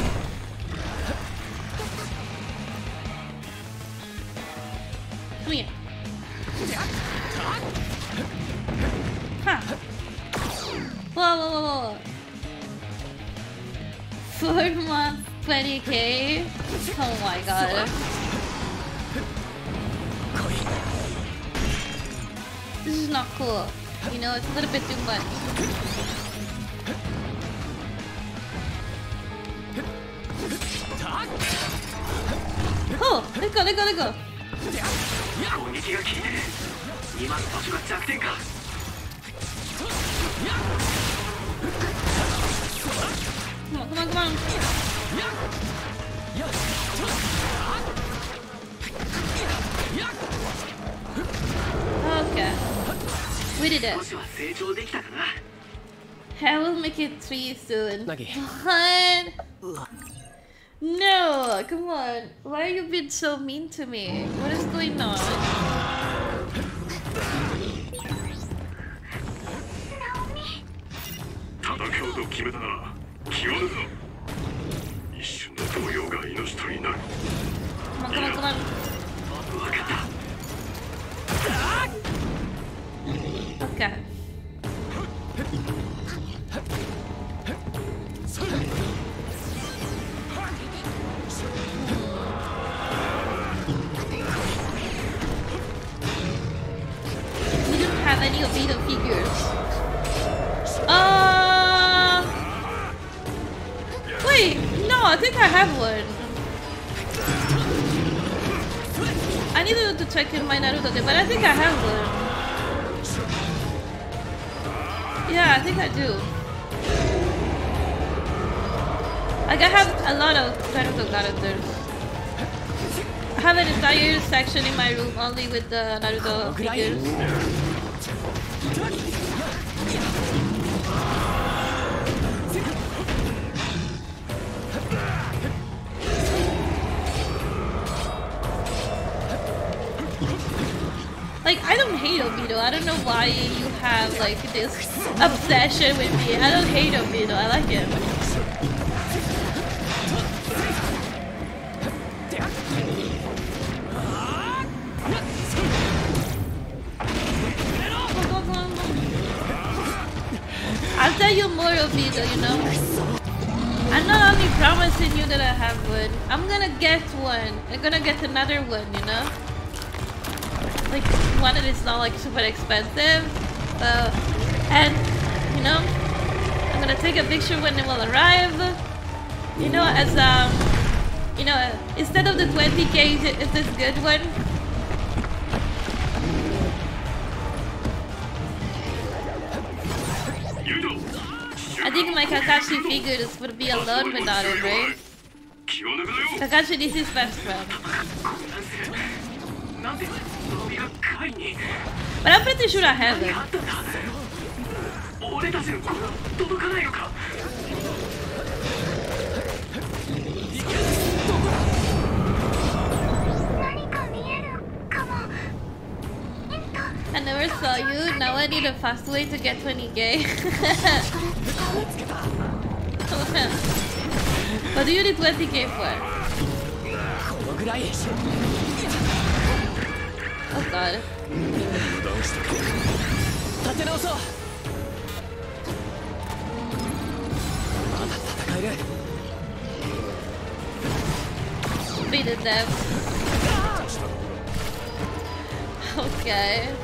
Know, it's a little bit too much. I will make it three soon. Nagi. What? No, come on. Why are you being so mean to me? What is going on? 戦 section in my room only with the Naruto figures. Like I don't hate Obito. I don't know why you have like this obsession with me. I don't hate Obito. I like him. I'm gonna get another one, you know? Like one that is not like super expensive. So and you know, I'm gonna take a picture when it will arrive. You know, as um you know, instead of the 20k, is this good one? I think my Kakashi figures would be alone without him, right? Kakashi is best friend. But I'm pretty sure I have it. I never saw you, now I need a fast way to get 20k. what do you need 20k for? ない。あれ。みんな油断してくれ。立て直そう。まだ戦える。Beat it them. Okay.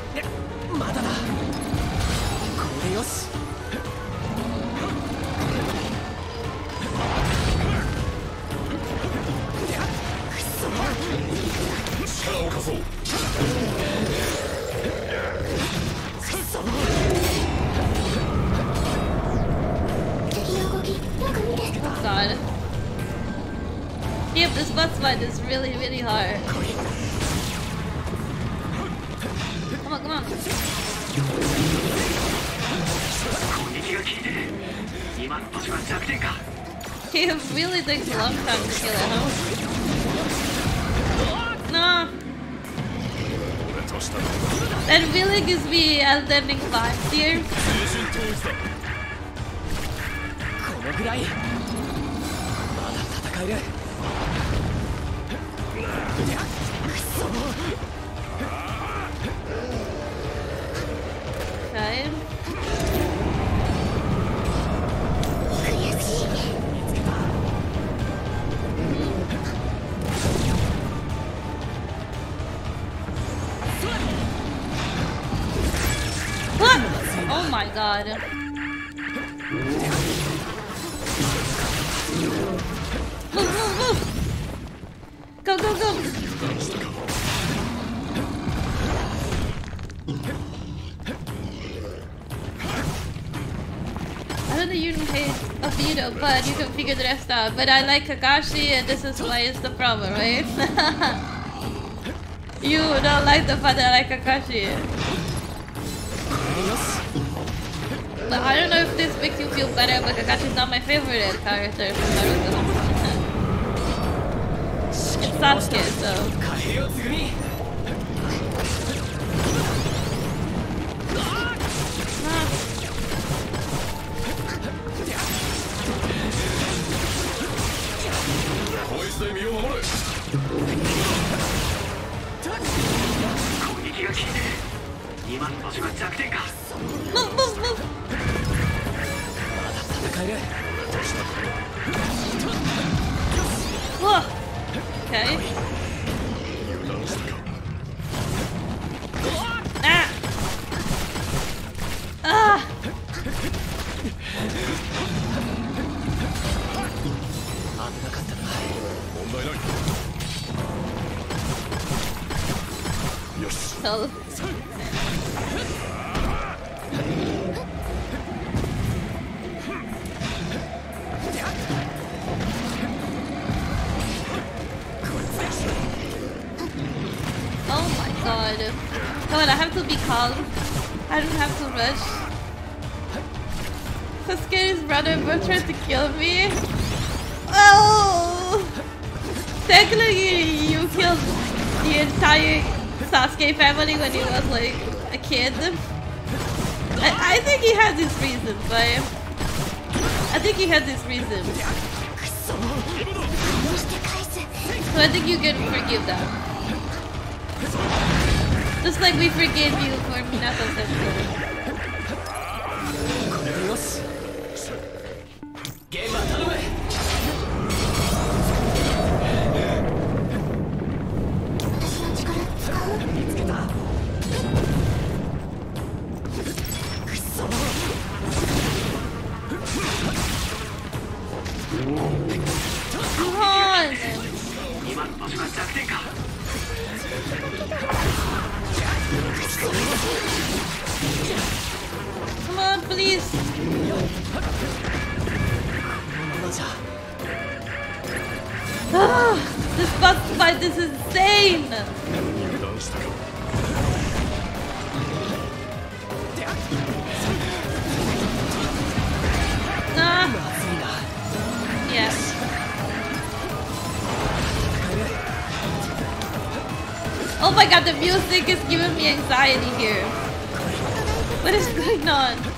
He really takes a long time to kill a house. No. That really gives me outstanding vibes here. Okay. My god. Move, move, move! Go, go, go! I don't know you hate Obito, but you can figure the rest out. But I like Kakashi, and this is why it's the problem, right? you don't like the fact that I like Kakashi. But I don't know if this makes you feel better, but Kakashi is not my favorite character from Naruto. It's Sasuke, so... Move, move, move! Whoa! Okay. Forgive that. Just like we forgive you for Minato Yes. Oh my god, the music is giving me anxiety here. What is going on?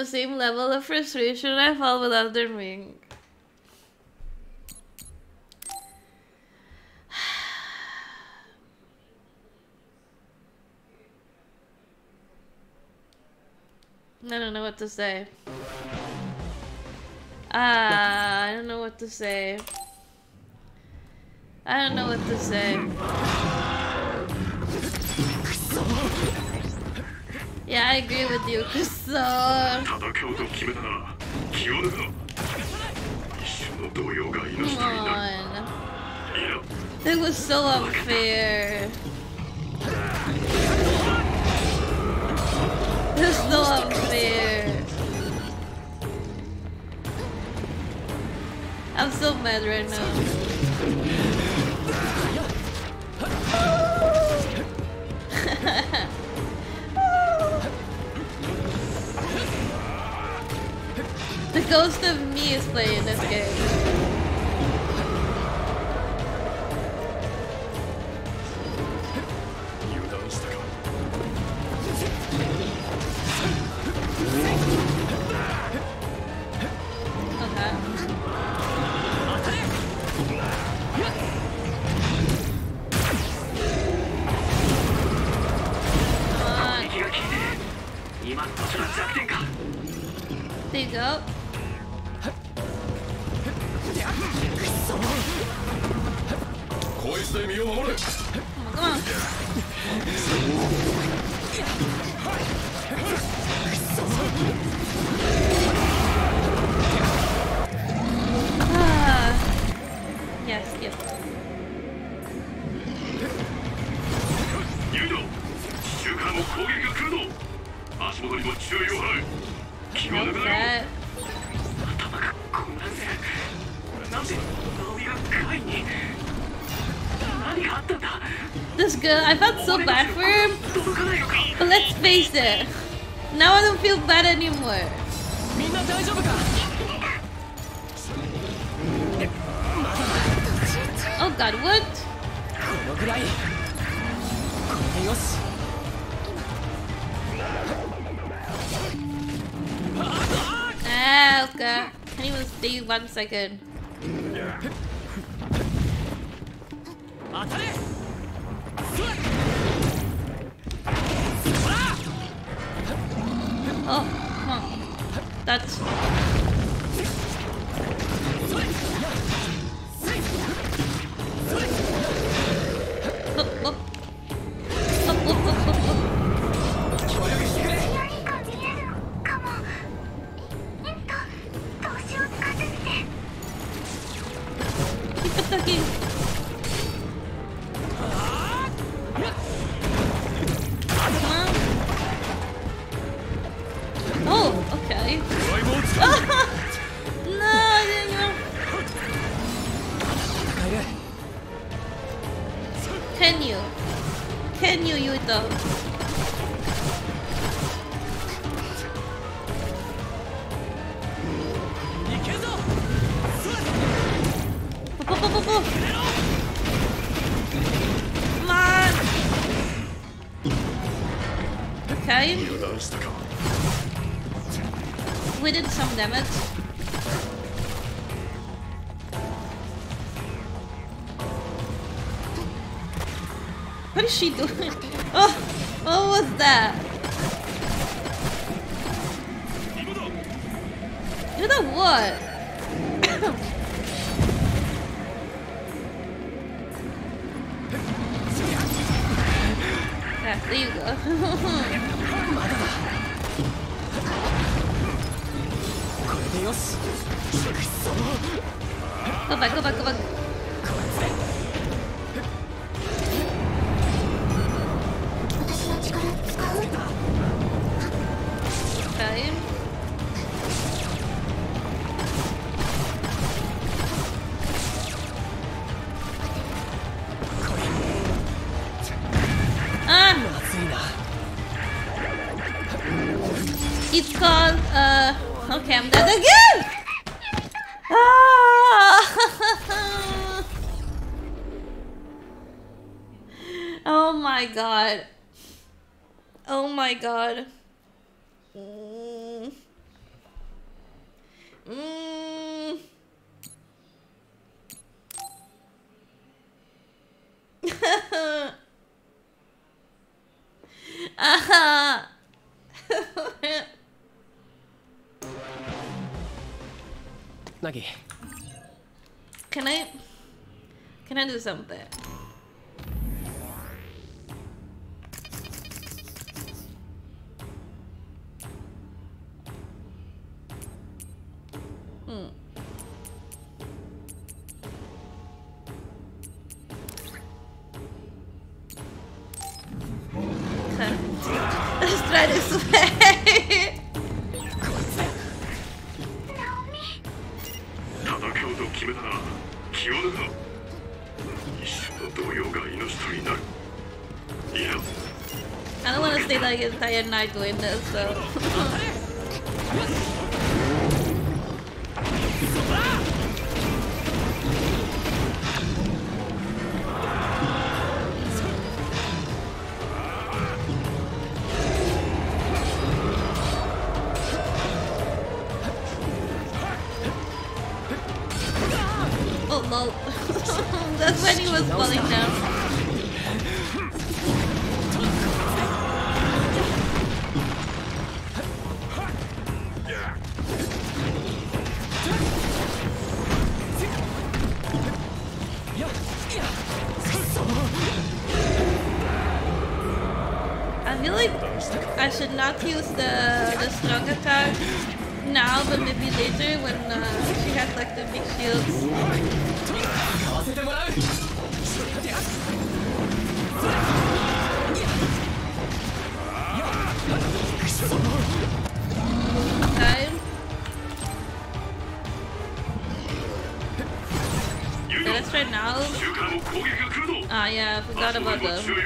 the same level of frustration I felt with Elden Ring. I don't know what to say. Ah, uh, I don't know what to say. I don't know what to say. Yeah, I agree with you, Kuso. Come on. It was so unfair. It was so unfair. I'm so mad right now. The ghost of me is playing this game. it. Now I don't feel bad anymore. Oh god, what? Ah, okay. Can you stay one second? Oh, come on. That's... damn it. What is she doing? my goodness. So. use the, the strong attack now, but maybe later when uh, she has like the big shields. Time. Okay, let's try now. Ah yeah, forgot about them.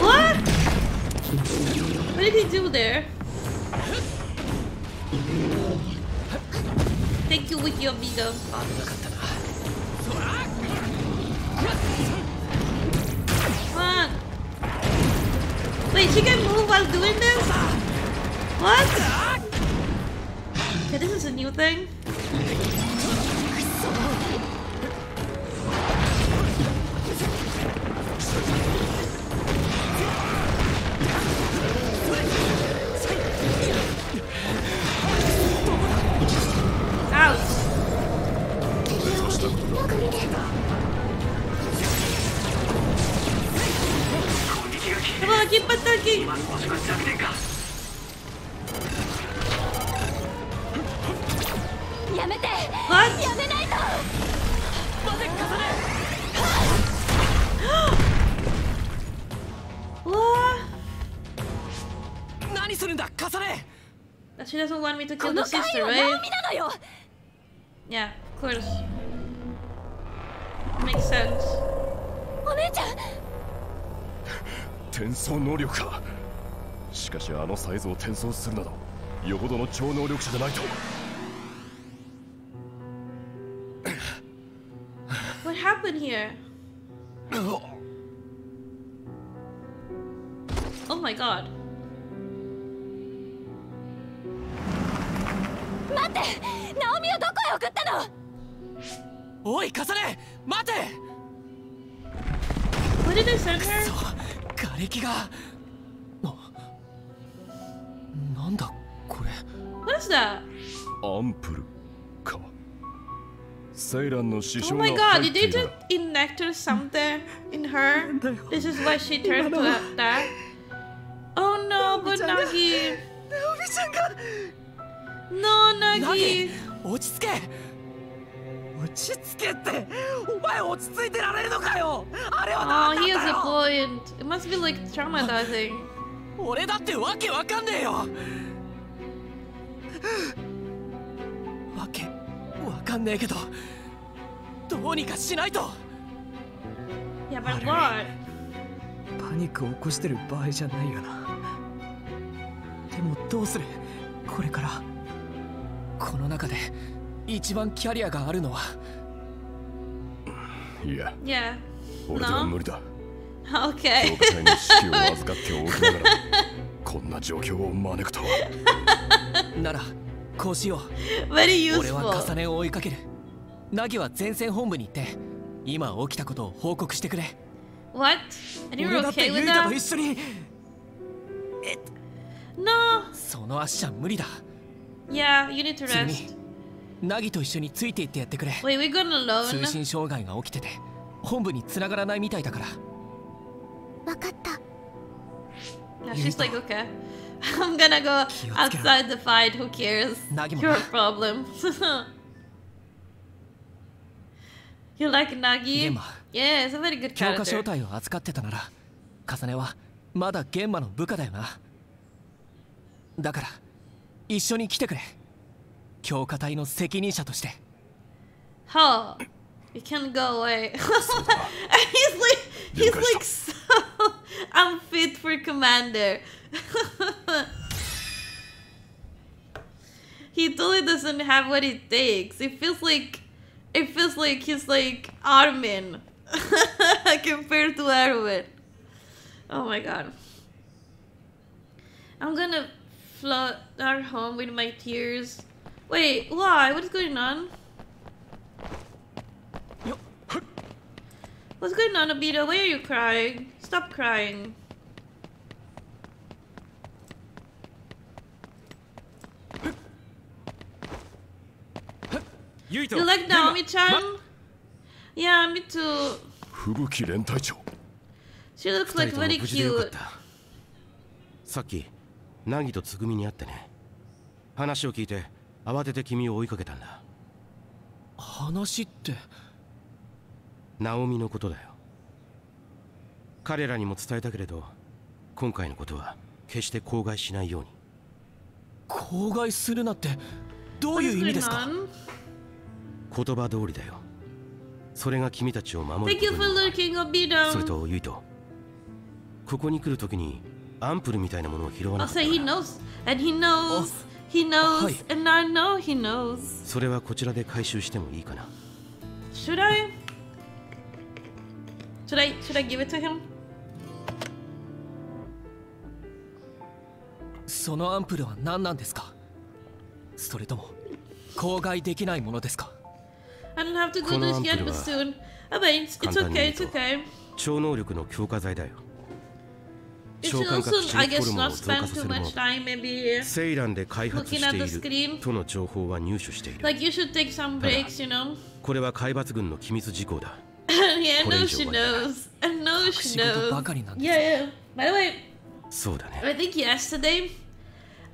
What? What did he do there? Thank you, with your Fuck. Wait, she can move while doing this? What? Okay, this is a new thing. Me to こ kill の the 回 sister, は right? Yeah, of course. Makes sense. お姉ちゃん転送能力かしかしあのサイズを転送するなどよほどの超能力者でないと Oh 匠が my god, 入っ did て they いる just inject something in her? This is why she turned to that- that? Oh no, but Nagi. ナオミちゃんが No, ナギ Nagi. 落ち着け落ち着けってお前落ち着いてられるのかよあれは Oh, 何 he なん has だ a よ point. It must be like traumatizing. 俺だってわけわかんねえよわけわかんねえけど どうにかしないと。Yeah, but what? パニックを起こしてる場合じゃないよな。でもどうする？これから。この中で一番キャリアがあるのは？いや。Yeah. 俺では無理だ。Okay. 強化隊の指揮を預かっておきながら こんな状況を招くとは。ならこうしよ Very う俺は.重ねを追いかけるナギは前線本部に行って今起きたことを報告してくれ What? And you 俺 were だって okay ユ with イタと that? 一緒に No. その足じゃ無理だ Yeah, you need to 次 rest. にナギと一緒についていってやってくれ Wait, we're going 通 alone? 信障害が起きてて本部に繋がらないみたいだから分かった Yeah, she's like, okay. I'm gonna go outside the fight. Who cares? Your problem. you like Nagi? Gemma. Yeah, it's a very good 強化招 character. 待を扱ってたなら重ねはまだ玄馬の部下だよなだから一緒に来てくれ強化隊の責任者として How? You can go away. he's like, he's like so unfit for commander. he totally doesn't have what it takes. It feels like it feels like he's like Armin compared to Armin. Oh my god. I'm gonna flood our home with my tears. Wait, why? What's going on? What's going on, Abita? Why are you crying? Stop crying. You like Naomi-chan? Yeah, me too. 吹雪連隊長。She looks like very さっき凪とつぐみに会ってね。話を聞いて慌てて君を追いかけたんだ。話って。ナオミのことだよ。彼らにも伝えたけれど今回のことは決して口外しないように。口外するなってどういう意味ですか？On? 言葉通りだよ。それが君たちを守る,それとユイトここに来るときにアンプルみたいなものを拾わなったか、い、knows! それはこちらで回収してもいいかな。そのアンプルは何なんですか？それとも、公害できないものですか？I don't have to do this yet, but soon. I mean, it's okay, it's okay. 超能力の強化剤だよ。セイランで開発との情報は入手している。これは海抜群の機密事項だ。これ以上。そうだね。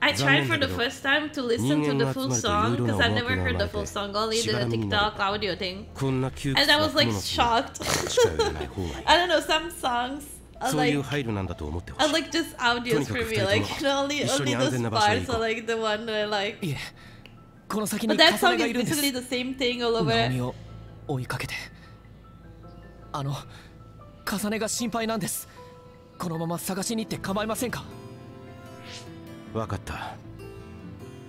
I 残 tried 念 for だ the けど first time to listen to 人 the 間が full 集ま song るといろいろ because な I've 思惑 never が heard 生 the ま full れて song, only し the がらみにな TikTok る audio thing. こんな窮屈 And I な was も like のと shocked. 近寄らない方がいい I don't know, some songs are そういう like 配慮なんだと思ってほ are しい like just audios for me. Like you know, only 一緒 only に安 those 全な場所へ parts 行こ are う like the one that I like. いえこの先に But that 重 song ねが is いるんです basically the same thing all ナオ over. ミを追いかけてあの重ねが心配なんですこのまま探しに行って構いませんか 分かった。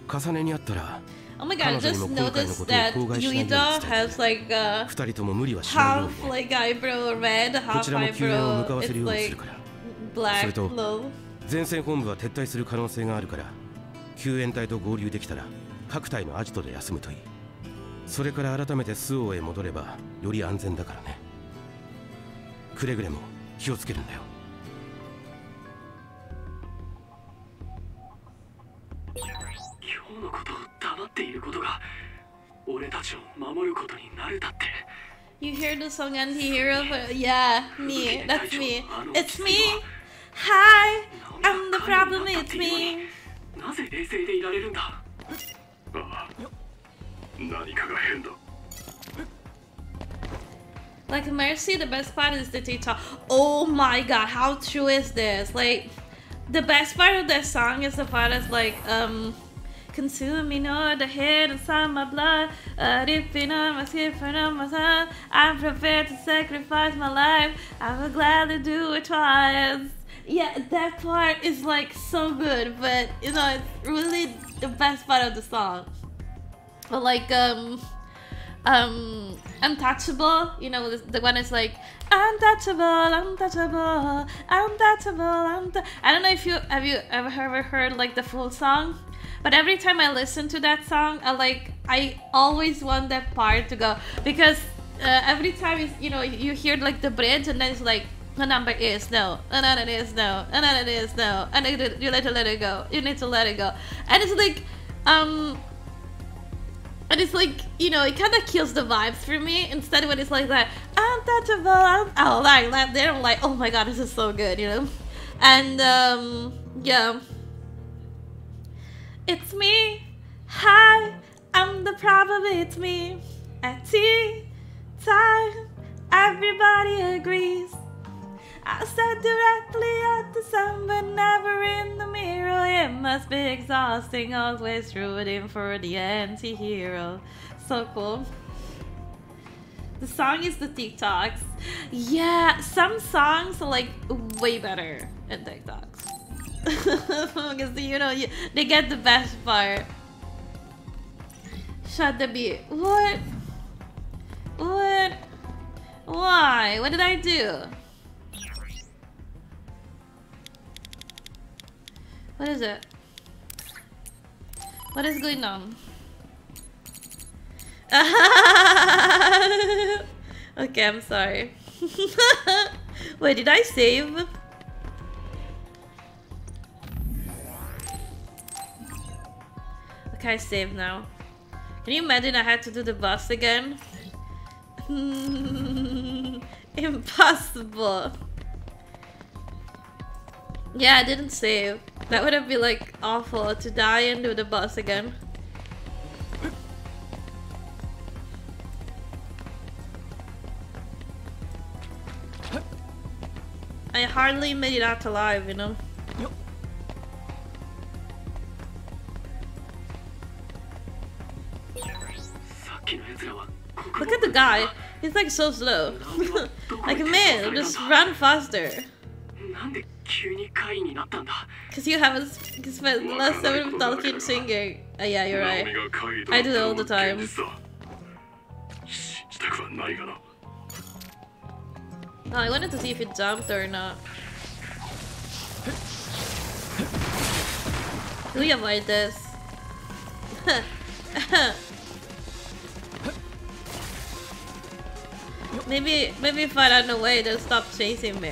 重ねにあったら Oh my god, I 彼女に just noticed ことを that Yuida has like a 二人とも無理はしないよう half like eyebrow red, こ half ちらも救援を向か eyebrow. わせる It's ようにす like るから。black それと low. 前線本部は撤退する可能性があるから救援隊と合流できたら各隊のアジトで休むといい。それから改めてスオーへ戻ればより安全だからね。くれぐれも気をつけるんだよことを黙っていることが俺たちを守ることになるだって You hear the song anti-hero? But yeah, me. That's me. It's me. Hi, I'm the problem. It's me. なぜ冷静でいられるんだああ何かが変だ Like Mercy, the best part is the TikTok. Oh my god, how true is this? Like, the best part of that song is the part that's like, um, consuming all the hate inside my blood, uh, ripping on my skin for my son. I'm prepared to sacrifice my life. I will gladly do it twice. Yeah, that part is like so good, but you know, it's really the best part of the song. But like, um, um untouchable you know the, one is like untouchable untouchable untouchable untou- i don't know if you have you ever ever heard like the full song but every time i listen to that song i like i always want that part to go because uh, every time you know you hear like the bridge and then it's like the number is no and then it is no and then it is no and you need to let it go you need to let it go and it's like um and it's like, you know, it kind of kills the vibes for me. Instead, when it's like that, untouchable, I'm, I like that. Then I'm like, oh my god, this is so good, you know? And, um, yeah. It's me. Hi, I'm the problem, it's me. At tea time, everybody agrees. I said directly at the sun, but never in the mirror. It must be exhausting, always rooting for the anti hero. So cool. The song is the TikToks. Yeah, some songs are like way better in TikToks. Because you know, you, they get the best part. Shut the beat. What? What? Why? What did I do? What is it? What is going on? okay, I'm sorry. Wait, did I save? Okay, I saved now. Can you imagine I had to do the boss again? Impossible. Yeah, I didn't save. That would have been like awful to die and do the boss again. I hardly made it out alive, you know? Look at the guy. He's like so slow. like, man, just run faster. Because you haven't spent the last seven without Tolkien singing. Uh, oh, yeah, you're right. I do it all the time. Oh, I wanted to see if it jumped or not. We avoid this. maybe, maybe if I run away, they'll stop chasing me.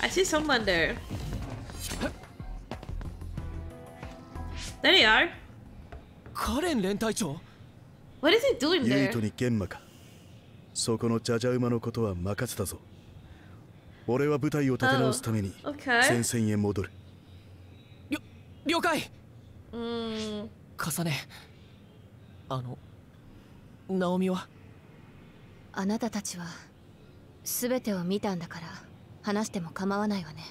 I see someone there. There they are. カレン連隊長 What is he doing ユイ there? トに玄馬かそこのジャジャ馬のことは任せたぞ俺は部隊を立て直すために Okay. 戦線へ戻るりょ了解 Mm, 重ねあのナオミは？あなたたちは全てを見たんだから話しても構わないわね。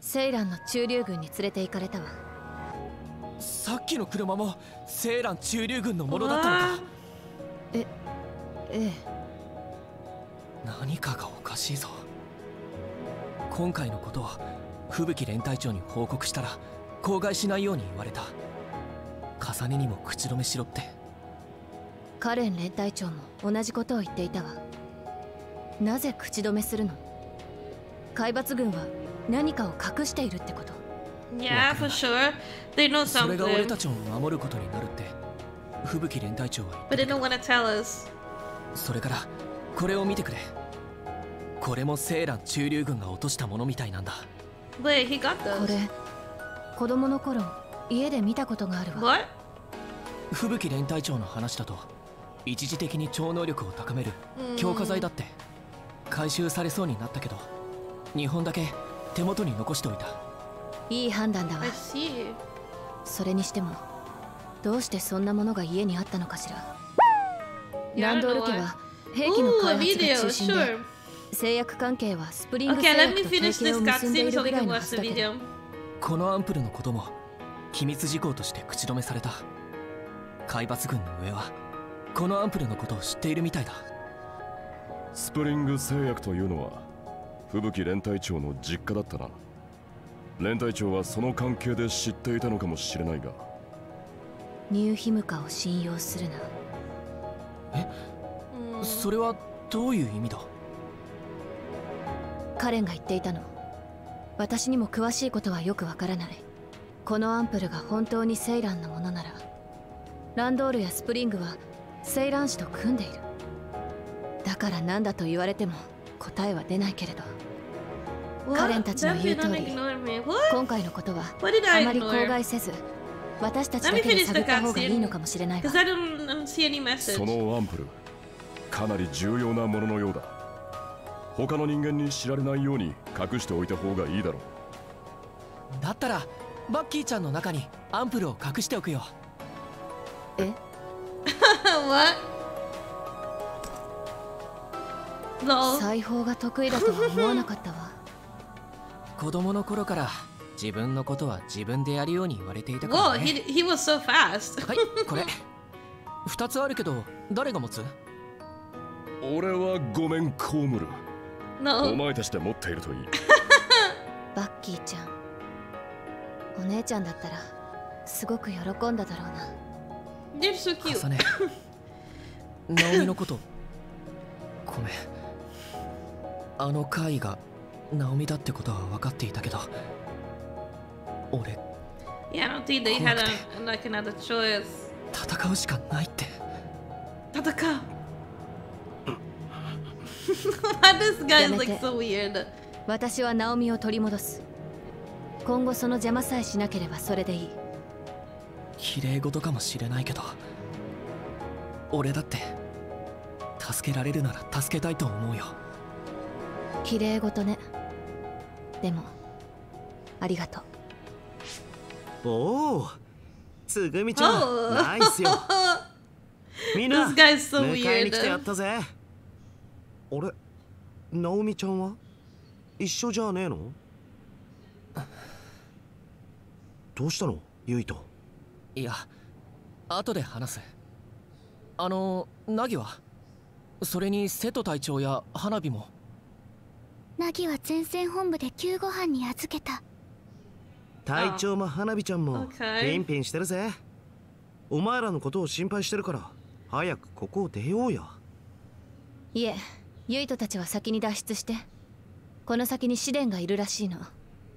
セイランの中流軍に連れて行かれたわ。さっきの車もセーラン中流軍のものだったのか。ええ。何かがおかしいぞ。今回のことを吹雪連隊長に報告したら口外しないように言われた。重ねにも口止めしろってカレン連隊長も同じことを言っていたわ。なぜ口止めするの？海抜軍は何かを隠しているってこと？Yeah, for sure. They know それが俺 something, たちを守ることになるって。吹雪連隊長は言 but they don't want to tell us. それからこれを見てくれ。これもセーラン中流軍が落としたものみたいなんだ。Wait, he got こ those. れ子供の頃家で見たことがあるわ。What? 吹雪連隊長の話だと一時的に超能力を高める強化剤だって回収されそうになったけど2本だけ手元に残しておいたいい判断だわ.それにしてもどうしてそんなものが家にあったのかしらランドル家.は兵器の開発が中心で.製薬関係はスプリング製薬と提携を結んでいるぐらいのはずだけど.このアンプルのことも機密事項として口止めされた海抜軍の上はこのアンプルのことを知っているみたいだ。スプリング製薬というのは吹雪連隊長の実家だったな。連隊長はその関係で知っていたのかもしれないが。ニューヒムカを信用するな。それはどういう意味だ？カレンが言っていたの。私にも詳しいことはよくわからない。このアンプルが本当にセイランのものならランドールやスプリングはセイラン氏と組んでいるだから何だと言われても答えは出ないけれど?カレンたちの言う通り?今回のことはあまり口?外せず私たちだけで探った方がいいの.かもしれない.そのアンプルかなり重要なもののようだ他の人間に知られないように隠しておいた方がいいだろうだったらバッキーちゃんの中にアンプルを隠しておくよえ？what? 裁縫が得意だとは思わなかったわ。子供の頃から自分のことは自分でやるように言われていたから Whoa, ね he, he was so fast. はいこれ。2つあるけど誰が持つ？俺はごめんコウムル。お No. 前たちで持っているといい。バッキーちゃんお姉ちゃんだったらすごく喜んだだろうな They're so cute. 重ね。ナオミのこと。ごめん。あの怪異がナオミだってことは分かっていたけど。俺。Yeah, I don't think they had a, like another choice. 戦うしかないって。戦う。Why this guy is やめ like て。so weird? 私はナオミを取り戻す。今後その邪魔さえしなければそれでいい綺麗事かもしれないけど俺だって助けられるなら助けたいと思うよ。綺麗事ね。でもありがとう。おおつぐみちゃん、Oh. ナイスよ。みんな This guy's so 迎えに来てや.ったぜ。あれナオミちゃんは？一緒じゃねえの？どうしたの？ユイといや後で話す。あのナギは？それに瀬戸隊長や花火も？ナギは前線本部で救護班に預けた。隊長も花火ちゃんも.ピンピンしてるぜ。お前らのことを心配してるから早くここを出ようよいえユイトたちは先に脱出してこの先に試練がいるらしいの。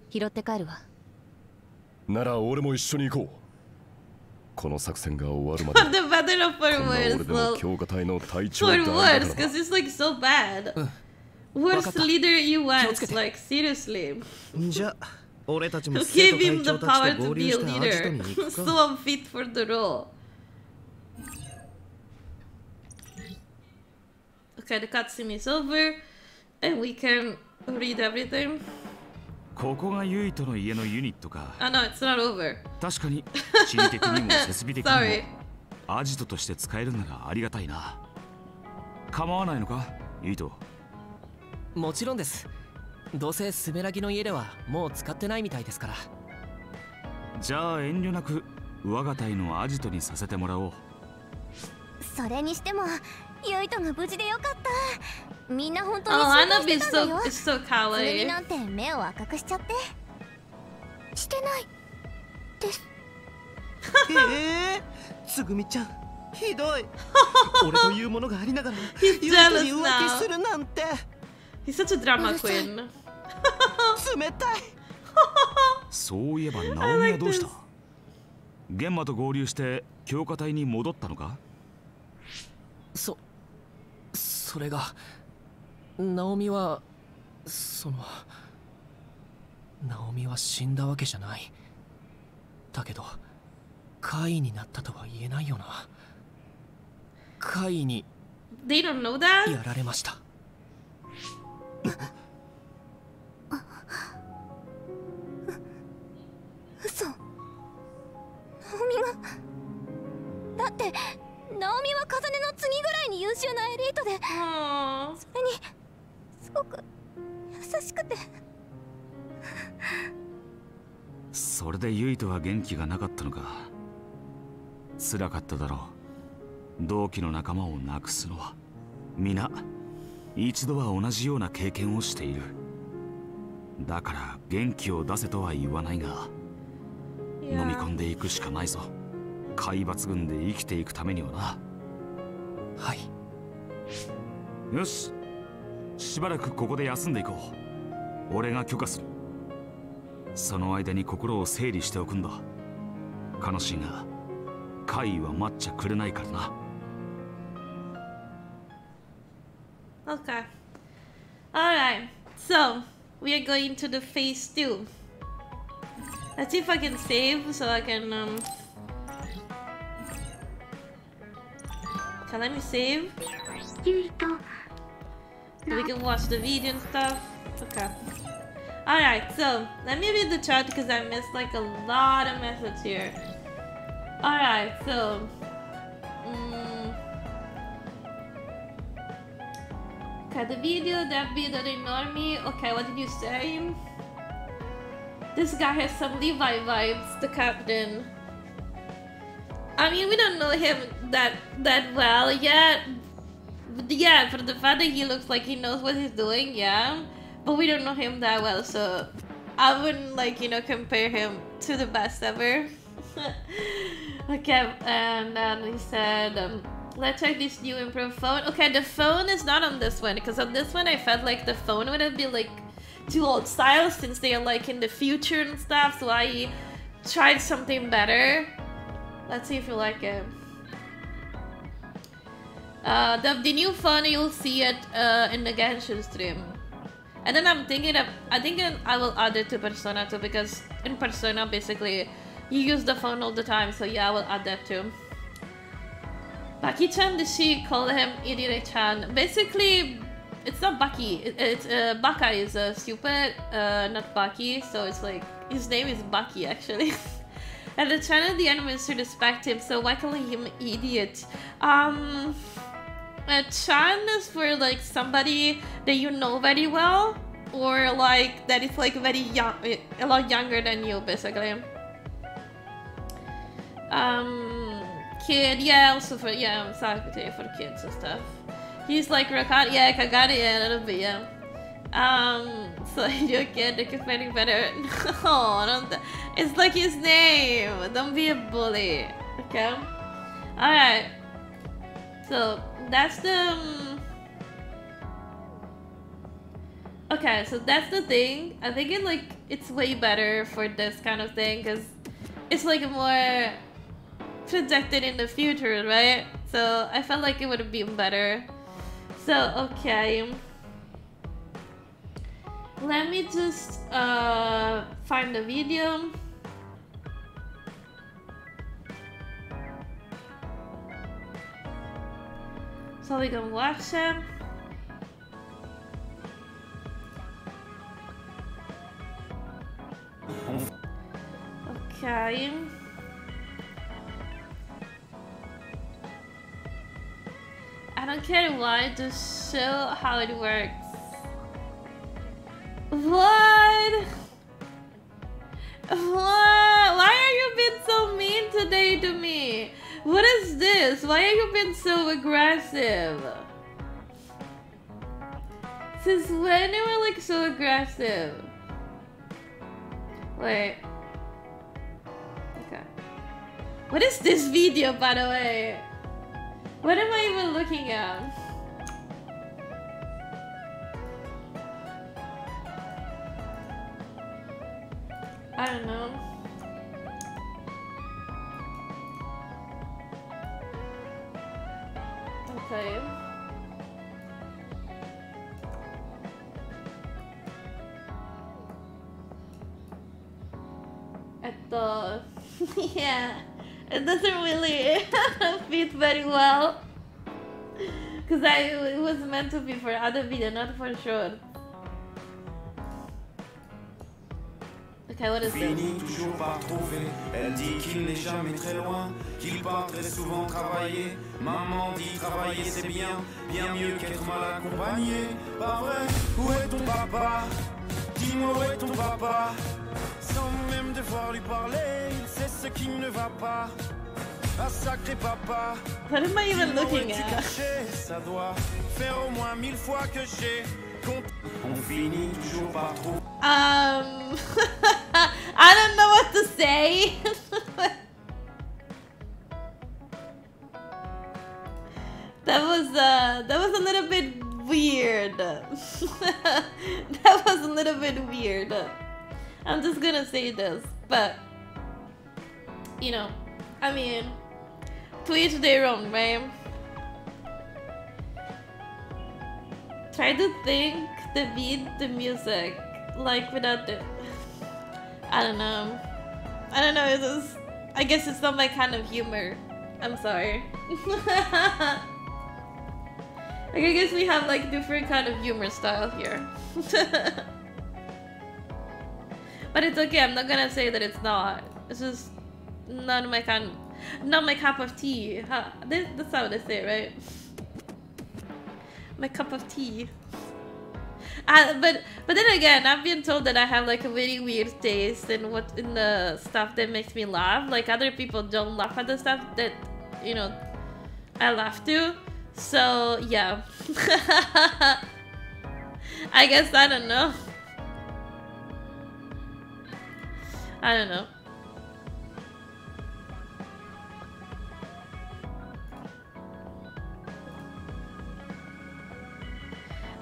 拾って帰るわ。なら俺も一緒に行こうこの作戦が終わるまで the better of こ four んな俺 words でも though. 強化隊の隊長 Four だ words, から because it's like so bad. Worst leader you want, like seriously. じゃ俺たちも Who 生 gave 徒 him 隊 the 長たち power と to 合 be 流 a してアジトに leader? 行く so か unfit for the role. Okay, the cutscene is over, and we can read everything. ここがユイトの家のユニットか。Oh no, it's not over. 確かに地理的にも設備的に. もアジトとして使えるならありがたいな。構わないのか？ユイトもちろんです。どうせスメラギの家ではもう使ってないみたいですから。じゃあ遠慮なく我が隊のアジトにさせてもらおう。それにしてもユイトが無事でよかった。みんな本当 Oh, に心配してたんだよ so is so つぐみ kawaii. なんて目を赤くしちゃって。してない。です。ええつぐみちゃんひどい。俺というものがありながら ユイトに浮.気するなんて。He's such a drama queen. 冷たい。そういえばナオミはどうした？玄馬と合流して強化隊に戻ったのか？そそれがナオミはそのナオミは死んだわけじゃない。だけど怪異になったとは言えないよな。怪異に?やられました。嘘。ナオミがだってナオミは風音の次ぐらいに優秀なエリートで。それにすごく優しくて。それでユイトは元気がなかったのか。辛かっただろう。同期の仲間を亡くすのは。皆一度は同じような経験をしている。だから元気を出せとは言わないが飲み込んでいくしかないぞ海抜群で生きていくためにはな。はい。よし。しばらくここで休んでいこう。俺が許可する。その間に心を整理しておくんだ。悲しいが怪異は待っちゃくれないからな。Okay. Alright. So, we are going to the phase two. Let's see if I can save so I can, um... Can let me save? We can watch the video and stuff. Okay. Alright, so let me read the chat because I missed like a lot of messages here. Alright, so... Mm. Okay, the video, that video, they ignore me. Okay, what did you say? This guy has some Levi vibes, the captain. I mean, we don't know him that that well yet. Yeah, for the fact that he looks like he knows what he's doing, yeah. But we don't know him that well, so I wouldn't like you know compare him to the best ever. okay, and then he said, um, let's try this new improved phone. Okay, the phone is not on this one, because on this one I felt like the phone would have been like too old style since they are like in the future and stuff, so I tried something better. Let's see if you like it. Uh, the, the new phone, you'll see it uh, in the Genshin stream. And then I'm thinking of, I think I will add it to Persona too because in Persona, basically, you use the phone all the time, so yeah, I will add that too. Baki-chan, did she call him Irire-chan? Basically, it's not Baki, it, it's, uh, Baka is uh, stupid, uh, not Baki, so it's like, his name is Baki actually. and the channel, the enemies to respect him, so why call him idiot? Um... A Chan is for like somebody that you know very well or like that is like very young a lot younger than you basically. Um kid yeah also for yeah Sakute for kids and stuff. He's like Rakan yeah Kagari yeah a little bit yeah. Um so you kid keep getting better. No don't it's like his name. Don't be a bully okay? All right. So that's the... Um... Okay, so that's the thing. I think it like it's way better for this kind of thing because it's like more projected in the future, right? So I felt like it would have been better. So okay. Let me just uh, find the video. So we can watch them. Okay. I don't care why, just show how it works. What? What? Why are you being so mean today to me? What is this? Why are you being so aggressive? Since when are we like so aggressive? Wait. Okay. What is this video, by the way? What am I even looking at? I don't know. Okay. At the yeah, it doesn't really fit very well because I it was meant to be for other video, not for sure. Okay, what is Fini toujours par trouver. Elle dit qu'il n'est jamais très loin, qu'il part très souvent travailler. Maman dit travailler c'est bien, bien mieux qu'être mal accompagné. Pas vrai? Où est ton papa? Dis-moi où est ton papa Sans même devoir lui parler, il sait ce qui ne va pas. Un sacré papa. What am I even looking at? Ça doit faire au moins mille fois que j'ai on finit toujours par trouver. Um, I don't know what to say. that was uh, that was a little bit weird. that was a little bit weird. I'm just gonna say this, but you know, I mean, to each their own, right? Try to think the beat, the music, like without the. I don't know. I don't know. It's I guess it's not my kind of humor. I'm sorry. I guess we have like different kind of humor style here. but it's okay. I'm not gonna say that it's not. It's just not my kind, not my cup of tea. That's how they say, it, right? my cup of tea. Uh, but but then again, I've been told that I have like a really weird taste in what in the stuff that makes me laugh. Like other people don't laugh at the stuff that you know I laugh to. So, yeah. I guess I don't know. I don't know.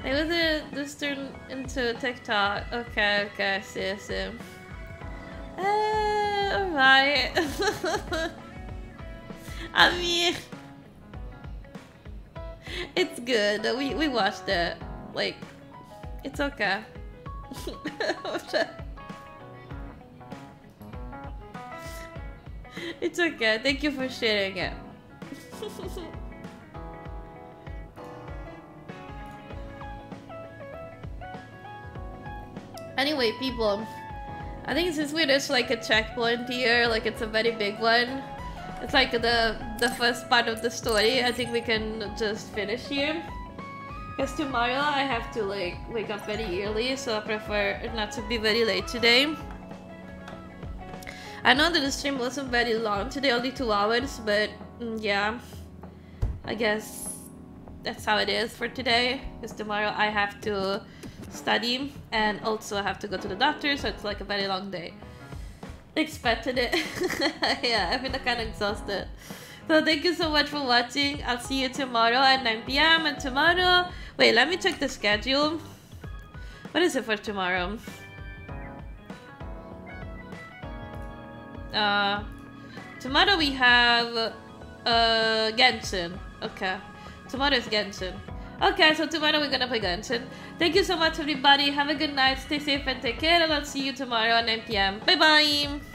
It was a, this turned into a TikTok. Okay, okay, I see, I see. Uh, alright. I mean... it's good. We we watched it. Like, it's okay. it's okay. Thank you for sharing it. anyway, people. I think since we reached like a checkpoint here, like it's a very big one. It's like the the first part of the story. I think we can just finish here. Because tomorrow I have to like wake up very early, so I prefer not to be very late today. I know that the stream wasn't very long today, only two hours, but mm, yeah, I guess that's how it is for today. Because tomorrow I have to study and also I have to go to the doctor, so it's like a very long day. Expected it. yeah, I've been kind of exhausted. So thank you so much for watching. I'll see you tomorrow at 9 p.m. And tomorrow, wait, let me check the schedule. What is it for tomorrow? Uh, tomorrow we have uh, Genshin. Okay. Tomorrow is Genshin. Okay, so tomorrow we're gonna play Genshin. Thank you so much, everybody. Have a good night. Stay safe and take care. And I'll see you tomorrow at 9 p.m. Bye bye.